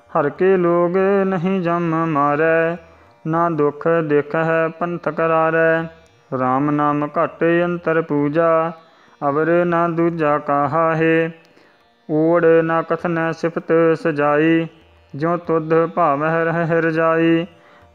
[SPEAKER 1] ਹਰ ਕੇ ਲੋਗ ਨਹੀਂ ਜਮ ਮਾਰੈ, ਨਾ ਦੁਖ ਦੇਖੈ ਪੰਥ ਕਰਾਰੈ RAM ਨਾਮ ਘਟ ਅੰਤਰ ਪੂਜਾ, ਅਵਰ ਨਾ ਦੂਜਾ ਕਾਹਾ ਹੈ ਓੜ ਨਾ ਕਥਨ ਸਿਫਤ ਸਜਾਈ, ਜਿਉ ਤੁਧ ਭਾਵਹਿ ਰਹਿ ਰਜਾਈ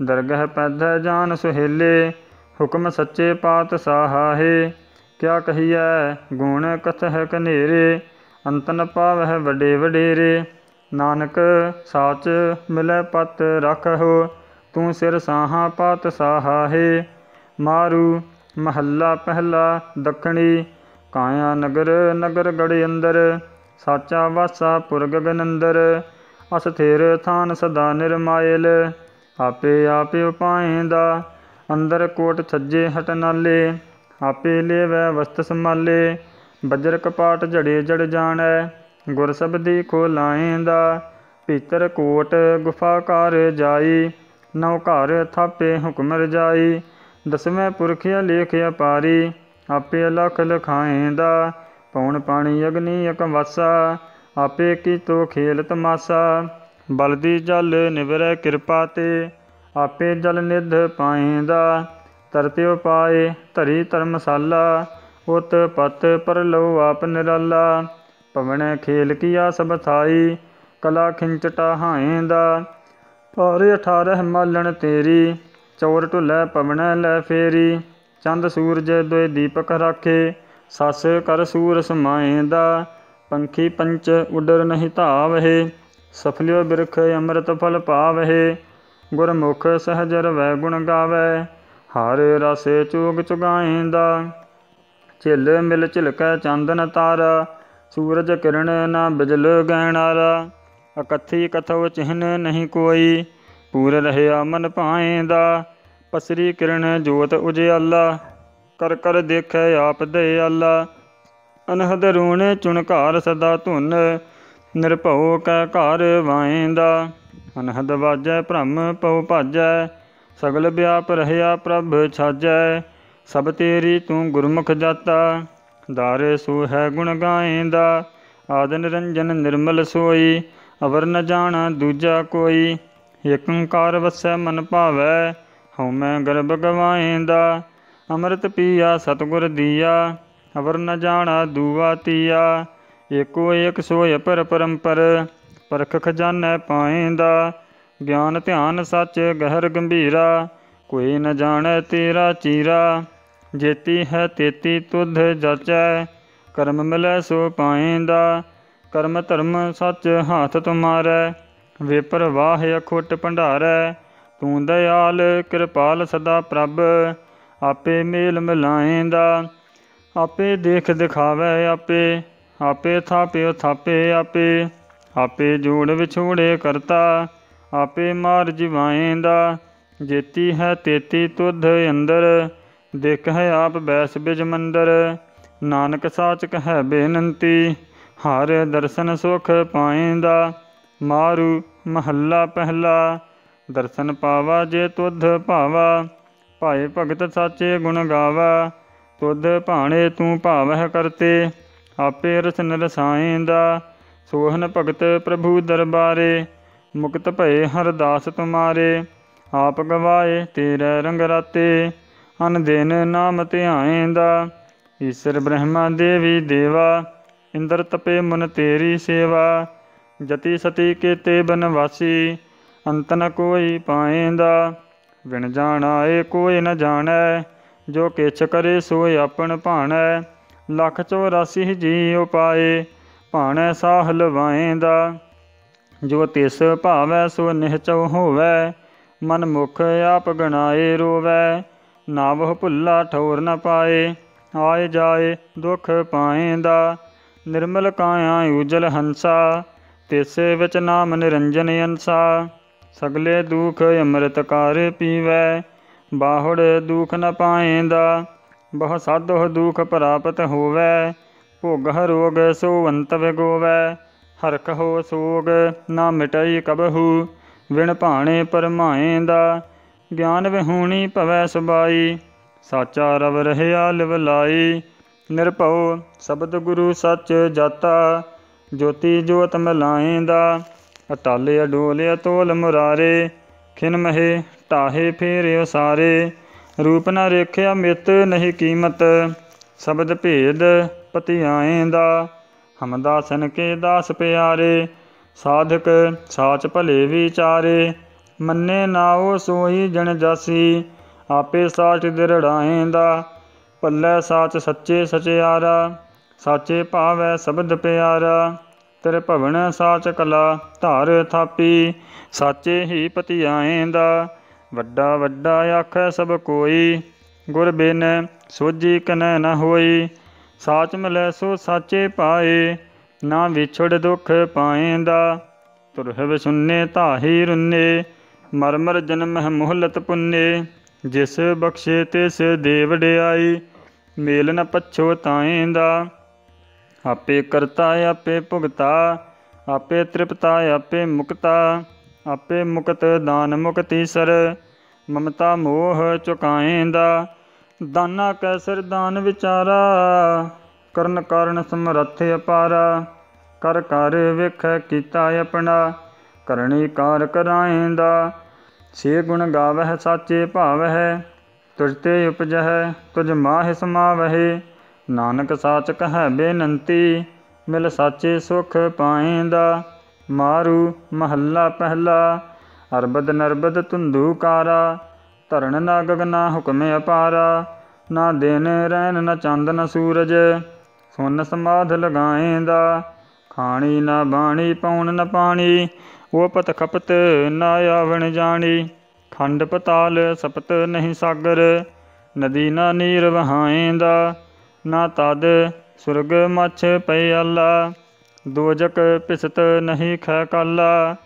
[SPEAKER 1] ਦਰਗਹਿ ਪੈਧੈ ਜਾਨ ਸੁਹੇਲੇ, ਹੁਕਮ ਸੱਚੇ ਪਾਤਸ਼ਾਹ ਹੈ ਕਿਆ ਕਹੀਐ, ਗੁਣ ਕਥਹਿ ਕਨੇਰੇ, ਅੰਤ ਨ ਪਾਵਹਿ ਵੱਡੇ ਵਡੇਰੇ। ਨਾਨਕ ਸਾਚ ਮਿਲੈ ਪਤ ਰਖਹੁ, ਤੂੰ ਸਿਰ ਸਾਹਾ ਪਾਤਸ਼ਾਹ ਹੈ ਮਾਰੂ ਮਹੱਲਾ ਪਹਿਲਾ ਦੱਖਣੀ, ਕਾਇਆ ਨਗਰ ਨਗਰ ਗੜ ਅੰਦਰ। ਸਾਚਾ ਵਾਸਾ ਪੁਰ ਗਗਨ ਅਸਥਿਰ ਥਾਨ ਸਦਾ ਨਿਰਮਾਇਲ। ਆਪੇ ਆਪੇ ਉਪਾਏਂਦਾ, ਅੰਦਰ ਕੋਟ ਛੱਜੇ ਹਟ ਨਾਲੇ। ਆਪੇ ਲੇਵੈ ਵਸਤ ਸੰਭਾਲੇ, ਬਜਰ ਕਪਾਟ ਝੜੇ ਜੜ ਜਾਣੈ। ਗੁਰ ਸਬਦੀ ਖੋਲਾਏਂਦਾ ਭੀਤਰ ਕੋਟ ਗੁਫਾ ਘਰ ਜਾਈ। ਨਉ ਘਰ ਥਾਪੇ ਹੁਕਮ ਰਜਾਈ। ਦਸਵੇਂ ਪੁਰਖਿਆ ਲੇਖ ਅਪਾਰੀ, ਆਪੇ ਲਖ ਲਖਾਏਂਦਾ। ਪੌਣ ਪਾਣੀ ਅਗਨੀ ਇਕ ਵਾਸਾ ਆਪੇ ਕੀਤੋ ਖੇਲ ਤਮਾਸਾ? ਬਲਦੀ ਜਲ ਨਿਵਰੈ ਕਿਰਪਾ ਤੇ, ਆਪੇ ਜਲ ਨਿਧ ਪਾਏਂਦਾ। ਤਰਤਿਉ ਪਾਏ ਧਰੀ ਧਰਮਸਾਲਾ, ਉਤ ਪਤ ਪਰ ਲਉ ਆਪ ਨਿਰਾਲਾ। ਪਵਣੈ ਖੇਲ ਕੀਆ ਸਭ ਥਾਈ, ਕਲਾ ਖਿੰਚਟਾ ਹਾਏਂਦਾ। ਪਰ 18 ਮਾਲਣ ਤੇਰੀ, ਚੌਰ ਢੁਲੈ ਪਵਣੈ ਲੈ ਫੇਰੀ। ਚੰਦ ਸੂਰਜ ਦੋਇ ਦੀਪਕ ਰਾਖੇ ਸਸ ਕਰ ਸੂਰ ਸਮਾਏ ਦਾ ਪੰਖੀ ਪੰਚ ਉਡਰ ਨਹੀਂ ਧਾਵਹਿ, ਸਫਲਿਓ ਬਿਰਖ ਅੰਮ੍ਰਿਤ ਫਲ ਪਾਵਹਿ, ਗੁਰਮੁਖ ਸਹਜ ਰਵੈ ਗੁਣ ਗਾਵੈ ਹਰ ਰਸੇ ਚੋਗ ਚੁਗਾਏਂਦਾ। ਝਿਲ ਮਿਲ ਝਿਲਕੈ ਚੰਦਨ ਤਾਰਾ, ਸੂਰਜ ਕਿਰਨ ਨਾ ਬਿਜਲ ਗਹਿਣਾਰਾ, ਅਕਥੀ ਕਥੋ ਚਿਹਨ ਨਹੀਂ ਕੋਈ, ਪੂਰ ਰਹਿਆ ਮਨ ਭਾਏਂਦਾ, ਪਸਰੀ ਕਿਰਨ ਜੋਤ ਉਜਿਆਲਾ। ਕਰ ਕਰ ਦੇਖੈ ਆਪ ਦੇ ਆਲਾ ਅਨਹਦ ਰੂਣ ਚੁਣਕਾਰ ਸਦਾ ਧੁਨ, ਨਿਰਭਉ ਕੈ ਘਰ ਵਾਏਂਦਾ। ਅਨਹਦ ਵਾਜੈ, ਭ੍ਰਮ ਪਉ ਭਾਜੈ, ਸਗਲ ਵਿਆਪ ਰਹਿਆ ਪ੍ਰਭ ਛਾਜੈ। ਸਭ ਤੇਰੀ ਤੂੰ ਗੁਰਮੁਖ ਜਾਤਾ ਦਾਰੇ ਸੋ ਹੈ ਗੁਣ ਗਾਏਂਦਾ। ਆਦ ਨਿਰੰਜਨ ਨਿਰਮਲ ਸੋਈ, ਅਵਰ ਨ ਜਾਣਾ ਦੂਜਾ ਕੋਈ। ਏਕ ਵਸੈ ਮਨ ਭਾਵੈ ਹਉ ਮੈਂ ਗਰਭ ਗਵਾਏਂਦਾ। ਅੰਮ੍ਰਿਤ ਪੀਆ, ਸਤਿਗੁਰ ਦੀਆ, ਅਵਰ ਨ ਜਾਣਾ ਦੂਆ ਤੀਆ। ਏਕੋ ਏਕ ਸੋਇ ਪਰ ਪਰੰਪਰ, ਪਰਖ ਖਜ਼ਾਨੈ ਪਾਏਂਦਾ। ਗਿਆਨ ਧਿਆਨ ਸੱਚ ਗਹਿਰ ਗੰਭੀਰਾ, ਕੋਈ ਨ ਜਾਣੈ ਤੇਰਾ ਚੀਰਾ। ਜੇਤੀ ਹੈ ਤੇਤੀ ਤੁਧ ਜਾਚੈ, ਕਰਮ ਮਿਲੈ ਸੋ ਪਾਏਂਦਾ। ਕਰਮ ਧਰਮ ਸੱਚ ਹਾਥ ਤੁਮਾਰੈ ਵੇ ਵਾਹ ਅਖੁੱਟ ਭੰਡਾਰੈ। ਤੂੰ ਦਇਆਲ ਕਿਰਪਾਲ ਸਦਾ ਪ੍ਰਭ ਆਪੇ ਮੇਲ ਮਿਲਾਏਂਦਾ, ਆਪੇ ਦੇਖ ਦਿਖਾਵੇ ਆਪੇ ਆਪੇ ਥਾਪਿਓ ਥਾਪੇ ਆਪੇ ਆਪੇ ਜੋੜ ਵਿਛੋੜੇ ਕਰਤਾ, ਆਪੇ ਮਾਰ ਜਿਵਾਏਂਦਾ ਜੇਤੀ ਹੈ ਤੇਤੀ ਤੁਧ ਅੰਦਰ, ਦੇਖ ਹੈ ਆਪ ਬੈਸ ਬਿਜ ਮੰਦਰ, ਨਾਨਕ ਸਾਚਕ ਹੈ ਬੇਨੰਤੀ, ਹਰ ਦਰਸ਼ਨ ਸੁਖ ਪਾਏਂਦਾ, ਮਾਰੂ ਮਹੱਲਾ ਪਹਿਲਾ, ਦਰਸ਼ਨ ਪਾਵਾ ਜੇ ਤੁਧ ਭਾਵਾ ਭਾਏ ਭਗਤ ਸਾਚੇ ਗੁਣ ਗਾਵਾ, ਤੁਧ ਭਾਣੇ ਤੂੰ ਭਾਵਹਿ ਕਰਤੇ, ਆਪੇ ਰਸਨ ਰਸਾਏਂਦਾ ਸੋਹਨ ਭਗਤ ਪ੍ਰਭੂ ਦਰਬਾਰੇ, ਮੁਕਤ ਭਏ ਹਰਦਾਸ ਤੁਮਾਰੇ, ਆਪ ਗਵਾਏ ਤੇਰੇ ਰੰਗ ਰਾਤੇ, ਅਨ ਦਿਨ ਨਾਮ ਧਿਆਏਂਦਾ, ਈਸ਼ਰ ਬ੍ਰਹਮਾ ਦੇਵੀ ਦੇਵਾ, ਇੰਦਰ ਤਪੇ ਮਨ ਤੇਰੀ ਸੇਵਾ, ਜਤੀ ਸਤੀ ਕੇਤੇ ਬਨਵਾਸੀ, ਅੰਤ ਨ ਕੋਈ ਪਾਏਂਦਾ। ਵਿਣ ਜਾਣਾਏ ਕੋਈ ਨ ਜਾਣੈ। ਜੋ ਕਿਛ ਕਰੇ ਸੋਇ ਆਪਣ ਭਾਣੈ। ਲੱਖ 84 ਜੀ ਉਪਾਏ, ਭਾਣੈ ਸਾਹ ਲਵਾਏਂਦਾ। ਜੋ ਤਿਸ ਭਾਵੈ, ਸੋ ਨਿਹਚਉ ਹੋਵੈ। ਮਨ ਮੁਖ ਆਪ ਗਣਾਏ ਰੋਵੈ। ਨਾਵਹ ਭੁੱਲਾ ਠੌਰ ਨ ਪਾਏ। ਆਏ ਜਾਏ, ਦੁਖ ਪਾਏਂਦਾ। ਨਿਰਮਲ ਕਾਇਆ ਉਜਲ ਹੰਸਾ। ਤਿਸੇ ਵਿੱਚ ਨਾਮ ਨਿਰੰਜਨ ਅੰਸਾ। ਸਗਲੇ ਦੁਖ ਅੰਮ੍ਰਿਤ ਕਰ ਪੀਵੈ, ਬਾਹੜ ਦੁਖ ਨ ਪਾਏਂਦਾ, ਬਹੁ ਸਾਧੋ ਦੁਖ ਪ੍ਰਾਪਤ ਹੋਵੈ, ਭੋਗ ਰੋਗ ਸੋ ਅੰਤ ਵਿਗੋਵੈ ਹਰਖ ਹੋ ਸੋਗ ਨਾ ਮਿਟਈ ਕਬਹੂ, ਵਿਣ ਭਾਣੇ ਪਰਮਾਏਂਦਾ ਗਿਆਨ ਵਿਹੂਣੀ ਭਵੈ ਸੁਬਾਈ, ਸਾਚਾ ਰਵ ਰਹਿਆ ਲਿਵ ਲਾਈ, ਨਿਰਭਉ ਸ਼ਬਦ ਗੁਰੂ ਸੱਚ ਜਾਤਾ, ਜੋਤੀ ਜੋਤ ਮਲਾਏਂਦਾ ਅਟਲ ਅਡੋਲ ਤੋਲ ਮੁਰਾਰੇ, ਖਿਨ ਮਹੇ ਢਾਹੇ ਫੇਰਿਓ ਸਾਰੇ ਰੂਪ ਨਾ ਰੇਖਿਆ ਮਿਤ ਨਹੀਂ ਕੀਮਤ, ਸ਼ਬਦ ਭੇਦ ਪਤੀ ਆਏਂਦਾ ਹਮਦਾਸਨ ਕੇ ਦਾਸ ਪਿਆਰੇ, ਸਾਧਕ ਸਾਚ ਭਲੇ ਵਿਚਾਰੇ। ਮੰਨੇ ਨਾਉ ਸੋਈ ਜਣ ਜਾਸੀ, ਆਪੇ ਸਾਚ ਦਿਰੜਾਏਂਦਾ ਪੱਲੇ ਸਾਚ ਸੱਚੇ ਸਚਿਆਰਾ, ਸਾਚੇ ਭਾਵੈ ਸ਼ਬਦ ਪਿਆਰਾ। ਤਿਰ ਭਵਨ ਸਾਚ ਕਲਾ ਧਾਰ ਥਾਪੀ, ਸਾਚੇ ਹੀ ਪਤੀ ਆਏਂਦਾ ਵੱਡਾ ਵੱਡਾ ਆਖੈ ਸਭ ਕੋਈ, ਗੁਰ ਬਿਨ ਸੋਜੀ ਕਨੈ ਨ ਹੋਈ। ਸਾਚ ਮਿਲੈ ਸੋ ਸਾਚੇ ਪਾਏ, ਨਾ ਵਿਛੜ ਦੁਖ ਪਾਏਂਦਾ। ਤੁਰਹਿ ਸੁਨਨੇ ਧਾਹੀ ਰੁੰਨੇ ਮਰ ਮਰ ਜਨਮ ਮੁਹਲਤ ਪੁੰਨੇ। ਜਿਸ ਬਖਸ਼ੇ ਤਿਸ ਦੇਵ ਡਿਆਈ, ਮੇਲ ਨ ਪਛੋ ਤਾਏਂਦਾ। ਆਪੇ ਕਰਤਾ, ਆਪੇ ਭੁਗਤਾ, ਆਪੇ ਤ੍ਰਿਪਤਾ, ਆਪੇ ਮੁਕਤਾ, ਆਪੇ ਮੁਕਤ ਦਾਨ ਮੁਕਤੀ ਸਰ ਮਮਤਾ ਮੋਹ ਚੁਕਾਏਂਦਾ, ਦਾਨਾ ਕੈ ਸਿਰ ਦਾਨ ਵਿਚਾਰਾ, ਕਰਨ ਕਾਰਨ ਸਮਰੱਥ ਅਪਾਰਾ, ਕਰ ਕਰ ਵੇਖੈ ਕੀਤਾ ਆਪਣਾ ਕਰਨੀ ਕਾਰ ਕਰਾਏਂਦਾ ਸੇ ਗੁਣ ਗਾਵਹਿ, ਸਾਚੇ ਭਾਵਹਿ, ਤੁਜ ਤੇ ਉਪਜਹਿ, ਤੁਜ ਮਾਹਿ ਸਮਾਵਹਿ ਨਾਨਕ ਸਾਚ ਕਹੈ ਬੇਨੰਤੀ, ਮਿਲ ਸਾਚੇ ਸੁਖ ਪਾਏਂਦਾ। ਮਾਰੂ ਮਹੱਲਾ ਪਹਿਲਾ, ਅਰਬਦ ਨਰਬਦ ਤੁੰਦੂ ਕਾਰਾ। ਧਰਨ ਨਾ ਗਗਨਾ ਹੁਕਮ ਅਪਾਰਾ। ਨਾ ਦਿਨ ਰਹਿਨ ਨਾ ਚੰਦ ਨ ਸੂਰਜ। ਸੁਨ ਸਮਾਧ ਲਗਾਏਂਦਾ। ਖਾਣੀ ਨਾ ਬਾਣੀ, ਪਉਣ ਨਾ ਪਾਣੀ। ਉਪਤ ਖਪਤ ਨਾ ਆਵਣ ਜਾਣੀ। ਖੰਡ ਪਤਾਲ ਸਪਤ ਨਹੀਂ ਸਾਗਰ। ਨਦੀ ਨਾ ਨੀਰ ਵਹਾਏਂਦਾ। ਨਾ ਤਦ ਸੁਰਗ ਮਛ ਪਿਆਲਾ ਦੋਜਕ ਪਿਸਤ ਨਹੀਂ ਖੈ ਕਾਲਾ।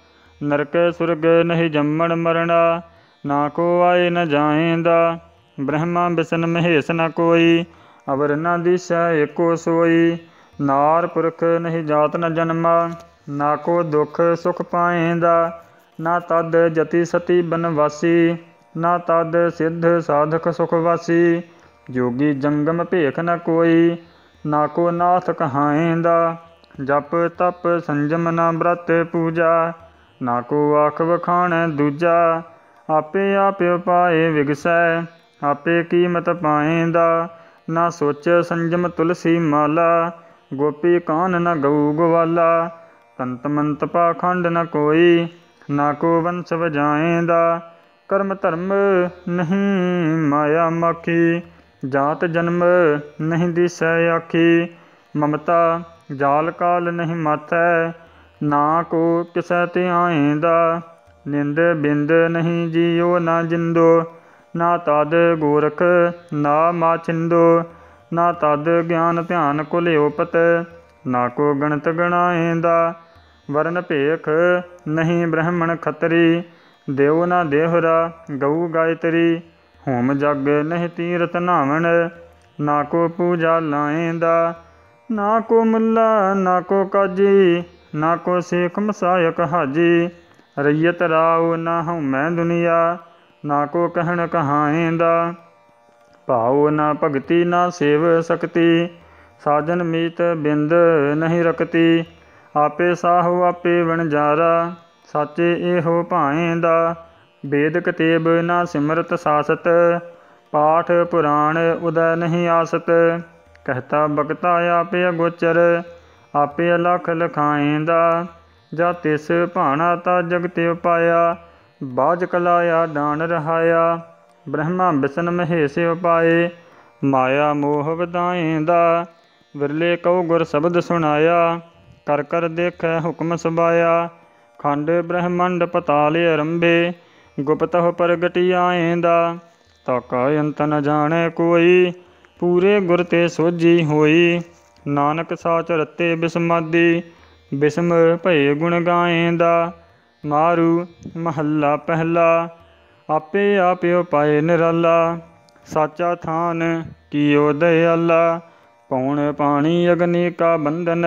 [SPEAKER 1] ਨਰਕ ਸੁਰਗ ਨਹੀਂ ਜੰਮਣ ਮਰਣਾ। ਨਾ ਕੋ ਆਏ ਨ ਜਾਏਂਦਾ। ਬ੍ਰਹਮਾ ਬਿਸਨ ਮਹੇਸ਼ ਨ ਕੋਈ। ਅਵਰ ਨ ਦਿਸੈ ਏਕੋ ਸੋਈ। ਨਾਰ ਪੁਰਖ ਨਹੀਂ ਜਾਤ ਨ ਜਨਮਾ। ਨਾ ਕੋ ਦੁਖ ਸੁਖ ਪਾਏਂਦਾ। ਨਾ ਤਦ ਜਤੀ ਸਤੀ ਬਨਵਾਸੀ। ਨਾ ਤਦ ਸਿੱਧ ਸਾਧਕ ਸੁਖ ਵਾਸੀ। ਜੋਗੀ ਜੰਗਮ ਭੇਖ ਨ ਕੋਈ, ਨਾ ਕੋ ਨਾਥ ਕਹਾਏਂਦਾ। ਜਪ ਤਪ ਸੰਜਮ ਨਾ ਬ੍ਰਤ ਪੂਜਾ, ਨਾ ਕੋ ਆਖ ਵਖਾਣ ਦੂਜਾ। ਆਪੇ ਆਪ ਉਪਾਏ ਵਿਗਸੈ, ਆਪੇ ਕੀਮਤ ਪਾਏਂਦਾ। ਨਾ ਸੋਚ ਸੰਜਮ ਤੁਲਸੀ ਮਾਲਾ, ਗੋਪੀ ਕਾਨ ਨ ਗਊ ਗਵਾਲਾ। ਤੰਤ ਮੰਤ ਪਾਖੰਡ ਨ ਕੋਈ, ਨਾ ਕੋ ਵੰਸ ਵਜਾਏਂਦਾ ਕਰਮ ਧਰਮ ਨਹੀਂ ਮਾਇਆ ਮਖੀ ਜਾਤ ਜਨਮ ਨਹੀਂ ਦਿਸੈ ਆਖੀ, ਮਮਤਾ ਜਾਲ ਕਾਲ ਨਹੀਂ ਮਾਥੈ, ਨਾ ਕੋ ਕਿਸੈ ਧਿਆਏਂਦਾ ਨਿੰਦ ਬਿੰਦ ਨਹੀਂ ਜੀਉ ਨਾ ਜਿੰਦੋ, ਨਾ ਤਦ ਗੋਰਖ ਨਾ ਮਾਚਿੰਦੋ ਨਾ ਤਦ ਗਿਆਨ ਧਿਆਨ ਕੁਲ ਨਾ ਕੋ ਗਣਤ ਗਣਾਏਂਦਾ ਵਰਨ ਭੇਖ ਨਹੀਂ ਬ੍ਰਹਮਣ ਖਤਰੀ ਦੇਵ ਨਾ ਦੇਹਰਾ ਗਊ ਗਾਇਤਰੀ ਹੋਮ ਜਗ ਨਹੀਂ ਤੀਰਤ ਨਾਵਣ, ਨਾ ਕੋ ਪੂਜਾ ਲਾਏਂਦਾ ਨਾ ਕੋ ਮੁੱਲਾ, ਨਾ ਕੋ ਕਾਜੀ, ਨਾ ਕੋ ਸੇਖ ਮਸਾਇਕ ਹਾਜੀ। ਰਈਅਤ ਰਾਉ ਨਾ ਹਉ ਮੈਂ ਦੁਨੀਆ, ਨਾ ਕੋ ਕਹਿਣ ਕਹਾਏਂਦਾ ਭਾਉ ਨਾ ਭਗਤੀ, ਨਾ ਸੇਵ ਸਕਤੀ, ਸਾਜਨ ਮੀਤ ਬਿੰਦ ਨਹੀਂ ਰਕਤੀ। ਆਪੇ ਸਾਹੋ ਆਪੇ ਵਣਜਾਰਾ, ਸਾਚੇ ਇਹੋ ਭਾਏਂਦਾ ਵੇਦ ਕਤੇਬ ਨਾ ਸਿਮਰਤ ਸਾਸਤ, ਪਾਠ ਪੁਰਾਣ ਉਦੈ ਨਹੀਂ ਆਸਤ। ਕਹਤਾ ਬਗਤਾ ਆਪੇ ਅਗੋਚਰ, ਆਪੇ ਅਲਖ ਲਖਾਏਂਦਾ। ਜਾ ਤਿਸ ਭਾਣਾ ਤਾ ਜਗਤ ਉਪਾਇਆ ਬਾਜ ਕਲਾਇਆ ਦਾਨ ਰਹਾਇਆ। ਬ੍ਰਹਮਾ ਬਿਸ਼ਨ ਮਹੇਸ਼ ਉਪਾਏ ਮਾਇਆ ਮੋਹ ਵਧਾਏਂਦਾ। ਵਿਰਲੇ ਕਉ ਗੁਰ ਸ਼ਬਦ ਸੁਣਾਇਆ, ਕਰ ਕਰ ਦੇਖੈ ਹੁਕਮ ਸਬਾਇਆ ਖੰਡ ਬ੍ਰਹਮੰਡ ਪਤਾਲੇ ਅਰੰਭੇ ਗੁਪਤਹ ਪ੍ਰਗਟੀ ਆਏਂਦਾ ਤਾਕਾ ਅੰਤ ਨ ਜਾਣੈ ਕੋਈ, ਪੂਰੇ ਗੁਰ ਤੇ ਸੋਝੀ ਹੋਈ। ਨਾਨਕ ਸਾਚ ਰਤੇ ਬਿਸਮਾਦੀ, ਬਿਸਮ ਭਏ ਗੁਣ ਗਾਏਂਦਾ ਮਾਰੂ ਮਹੱਲਾ ਪਹਿਲਾ, ਆਪੇ ਆਪਿਓ ਪਾਏ ਨਿਰਾਲਾ। ਸਾਚਾ ਥਾਨ ਕੀਓ ਦਇਆਲਾ ਪੌਣ ਪਾਣੀ ਅਗਨੀ ਕਾ ਬੰਧਨ?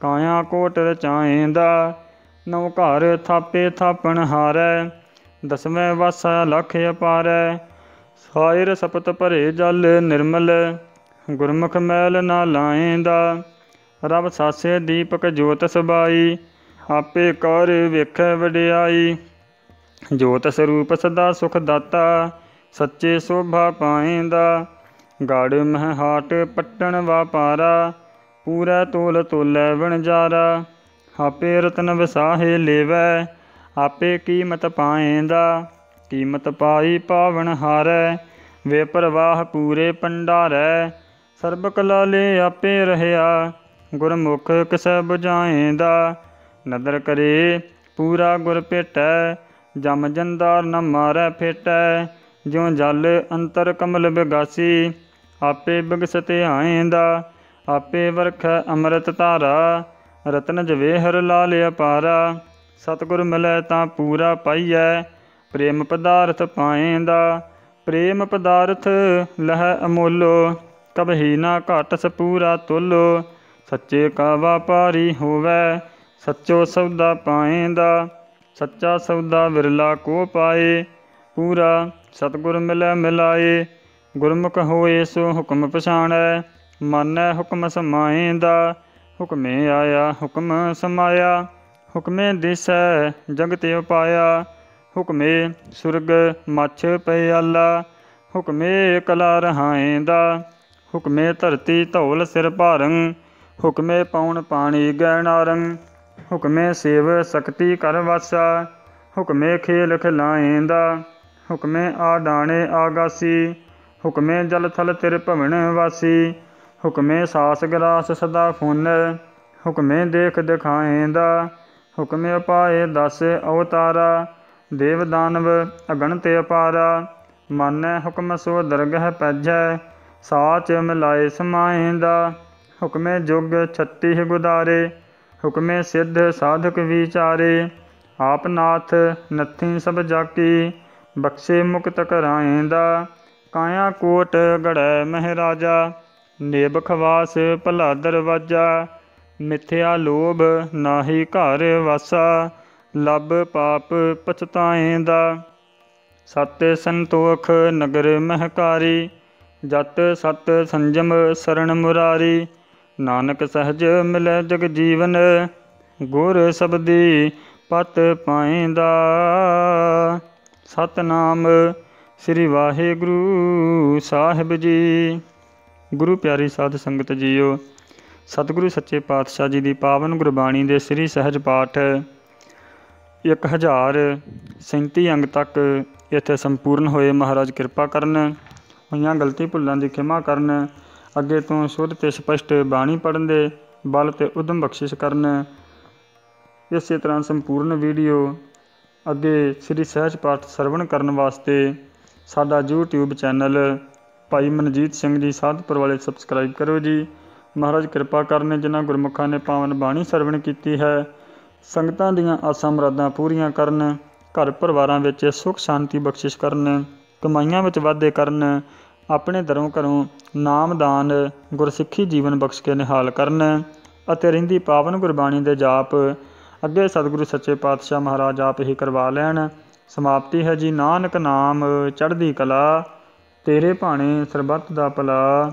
[SPEAKER 1] ਕਾਇਆ ਕੋਟ ਰਚਾਏਂਦਾ ਨੌ ਘਰ ਥਾਪੇ ਥਾਪਣ ਹਾਰੈ। ਦਸਵੇਂ ਵਾਸਾ ਲਖ ਅਪਾਰੈ, ਸਾਇਰ ਸਪਤ ਭਰੇ ਜਲ ਨਿਰਮਲ, ਗੁਰਮੁਖ ਮੈਲ ਨਾ ਲਾਏਂਦਾ ਰਬ ਸਾਸੇ ਦੀਪਕ ਜੋਤ ਸਬਾਈ, ਆਪੇ ਕਰ ਵੇਖੈ ਵਡਿਆਈ। ਜੋਤ ਸਰੂਪ ਸਦਾ ਸੁਖ ਦਾਤਾ, ਸੱਚੇ ਸੋਭਾ ਪਾਏਂਦਾ ਗੜ ਮਹਿ ਹਾਟ ਪਟਣ ਵਾਪਾਰਾ, ਪੂਰਾ ਤੋਲ ਤੋਲੇ ਵਣਜਾਰਾ। ਆਪੇ ਰਤਨ ਵਸਾਹੇ ਲੇਵੈ ਆਪੇ ਕੀਮਤ ਪਾਏਂਦਾ, ਕੀਮਤ ਪਾਈ ਪਾਵਨ ਹਾਰੈ ਵੇ ਪ੍ਰਵਾਹ ਪੂਰੇ ਪੰਡਾਰੈ ਸਰਬ ਕਲਾ ਲੇ ਆਪੇ ਰਹਿਆ, ਗੁਰਮੁਖ ਕਿਸੈ 부ਝਾਏਂਦਾ ਨਦਰ ਕਰੇ, ਪੂਰਾ ਗੁਰ ਭੇਟੈ, ਜਮ ਜੰਦਾਰ ਨ ਮਾਰੈ ਫੇਟੈ, ਜਿਉ ਜਲ ਅੰਤਰ ਕਮਲ ਬਿਗਾਸੀ, ਆਪੇ ਬਿਗਸਤ ਆਏਂਦਾ, ਆਪੇ ਵਰਖ ਅੰਮ੍ਰਿਤ ਧਾਰਾ, ਰਤਨ ਜਵੇਹਰ ਲਾਲ ਅਪਾਰਾ। ਸਤਿਗੁਰ ਮਿਲੈ ਤਾਂ ਪੂਰਾ ਪਾਈਐ, ਪ੍ਰੇਮ ਪਦਾਰਥ ਪਾਏਂਦਾ ਪ੍ਰੇਮ ਪਦਾਰਥ ਲਹਿ ਅਮੋਲੋ ਕਬਹੀ ਨਾ ਘਟ ਸਪੂਰਾ ਤੁਲੋ। ਸੱਚੇ ਕਾ ਵਾਪਾਰੀ ਹੋਵੇ, ਸੱਚੋ ਸੌਦਾ ਪਾਏਂਦਾ ਸੱਚਾ ਸੌਦਾ ਵਿਰਲਾ ਕੋ ਪਾਏ, ਪੂਰਾ ਸਤਿਗੁਰ ਮਿਲੈ ਮਿਲਾਏ। ਗੁਰਮੁਖ ਹੋਏ ਸੋ ਹੁਕਮ ਪਛਾਣੈ, ਮਾਨੈ ਹੁਕਮ ਸਮਾਏਂਦਾ ਹੁਕਮੇ ਆਇਆ ਹੁਕਮ ਸਮਾਇਆ। ਹੁਕਮੇ ਦਿਸੈ ਜਗਤ ਉਪਾਇਆ। ਹੁਕਮੇ ਸੁਰਗ ਮੱਛ ਪਿਆਲਾ ਹੁਕਮੇ ਕਲਾ ਰਹਾਏਂਦਾ। ਹੁਕਮੇ ਧਰਤੀ ਧੌਲ ਸਿਰ ਭਾਰੰ। ਹੁਕਮੇ ਪੌਣ ਪਾਣੀ ਗਹਿਣਾਰੰ। ਹੁਕਮੇ ਸੇਵ ਸਕਤੀ ਕਰ ਵਾਸਾ। ਹੁਕਮੇ ਖੇਲ ਖਿਲਾਏਂਦਾ। ਹੁਕਮੇ ਆਡਾਣੇ ਆਗਾਸੀ। ਹੁਕਮੇ ਜਲ ਥਲ ਤਿਰ ਭਵਨ ਵਾਸੀ। ਹੁਕਮੇ ਸਾਸ ਗਰਾਸ ਸਦਾ ਫੁਨ। ਹੁਕਮੇ ਦੇਖ ਦਿਖਾਏ ਦਾ ਹੁਕਮੇ ਪਾਏ ਦਸ ਅਵਤਾਰਾ ਦੇਵ ਦਾਨਵ ਅਗਣਤ ਅਪਾਰਾ, ਮਾਨੈ ਹੁਕਮ ਸੋ ਦਰਗਹ ਪੈਜੈ ਸਾਚ ਮਿਲਾਏ ਸਮਾਏਂਦਾ ਹੁਕਮੇ ਜੁਗ ਛੱਤੀ ਗੁਦਾਰੇ, ਹੁਕਮੇ ਸਿੱਧ ਸਾਧਕ ਵਿਚਾਰੇ, ਆਪ ਨਾਥ ਨੱਥੀ ਸਭ ਜਾਕੀ, ਬਖਸ਼ੇ ਮੁਕਤ ਕਰਾਏਂਦਾ ਕਾਇਆ ਕੋਟ ਗੜੈ ਮਹਾਰਾਜਾ ਨੇਬ ਖਵਾਸ ਭਲਾ ਦਰਵਾਜਾ ਮਿਥਿਆ ਲੋਭ ਨਾਹੀ ਘਰ ਵਾਸਾ ਲਬ ਪਾਪ ਪਛਤਾਏ ਦਾ। ਸਤ ਸੰਤੋਖ ਨਗਰ ਮਹਕਾਰੀ ਜਤ ਸਤ ਸੰਜਮ ਸਰਣ ਮੁਰਾਰੀ। ਨਾਨਕ ਸਹਜ ਮਿਲੈ ਜਗ ਜੀਵਨ, ਗੁਰ ਸਬਦੀ ਪਤ ਪਾਏਂਦਾ ਸਤਨਾਮ ਸ੍ਰੀ ਵਾਹਿਗੁਰੂ ਸਾਹਿਬ ਜੀ। ਗੁਰੂ ਪਿਆਰੀ ਸਾਧ ਸੰਗਤ ਜੀਓ ਸਤਿਗੁਰੂ ਸੱਚੇ ਪਾਤਸ਼ਾਹ ਜੀ ਦੀ ਪਾਵਨ ਗੁਰਬਾਣੀ ਦੇ ਸ੍ਰੀ ਸਹਿਜ ਪਾਠ 1037 ਅੰਗ ਤੱਕ ਇੱਥੇ ਸੰਪੂਰਨ ਹੋਏ ਮਹਾਰਾਜ ਕਿਰਪਾ ਕਰਨ, ਹੋਈਆਂ ਗਲਤੀ ਭੁੱਲਾਂ ਦੀ ਖਿਮਾ ਕਰਨ, ਅੱਗੇ ਤੋਂ ਸ਼ੁੱਧ ਤੇ ਸਪਸ਼ਟ ਬਾਣੀ ਪੜਨ ਦੇ ਬਲ ਤੇ ਉਦਮ ਬਖਸ਼ਿਸ਼ ਕਰਨ। ਇਸੇ ਤਰ੍ਹਾਂ ਸੰਪੂਰਨ ਵੀਡੀਓ ਅੱਗੇ ਸ੍ਰੀ ਸਹਿਜ ਪਾਠ ਸਰਵਣ ਕਰਨ ਵਾਸਤੇ ਸਾਡਾ YouTube ਚੈਨਲ ਭਾਈ ਮਨਜੀਤ ਸਿੰਘ ਜੀ ਸਾਧਪੁਰ ਵਾਲੇ ਸਬਸਕ੍ਰਾਈਬ ਕਰੋ ਜੀ। ਮਹਾਰਾਜ ਕਿਰਪਾ ਕਰਨ ਜਿਨ੍ਹਾਂ ਗੁਰਮੁਖਾਂ ਨੇ ਪਾਵਨ ਬਾਣੀ ਸਰਵਣ ਕੀਤੀ ਹੈ। ਸੰਗਤਾਂ ਦੀਆਂ ਆਸਾਂ ਮੁਰਾਦਾਂ ਪੂਰੀਆਂ ਕਰਨ, ਘਰ ਪਰਿਵਾਰਾਂ ਵਿੱਚ ਸੁੱਖ ਸ਼ਾਂਤੀ ਬਖਸ਼ਿਸ਼ ਕਰਨ, ਕਮਾਈਆਂ ਵਿੱਚ ਵਾਧੇ ਕਰਨ, ਆਪਣੇ ਦਰੋਂ ਘਰੋਂ ਨਾਮਦਾਨ ਗੁਰਸਿੱਖੀ ਜੀਵਨ ਬਖਸ਼ ਕੇ ਨਿਹਾਲ ਕਰਨ ਅਤੇ ਰਹਿੰਦੀ ਪਾਵਨ ਗੁਰਬਾਣੀ ਦੇ ਜਾਪ ਅੱਗੇ ਸਤਿਗੁਰੂ ਸੱਚੇ ਪਾਤਸ਼ਾਹ ਮਹਾਰਾਜ ਆਪ ਹੀ ਕਰਵਾ ਲੈਣ। ਸਮਾਪਤੀ ਹੈ ਜੀ, ਨਾਨਕ ਨਾਮ ਚੜ੍ਹਦੀ ਕਲਾ, ਤੇਰੇ ਭਾਣੇ ਸਰਬੱਤ ਦਾ ਭਲਾ।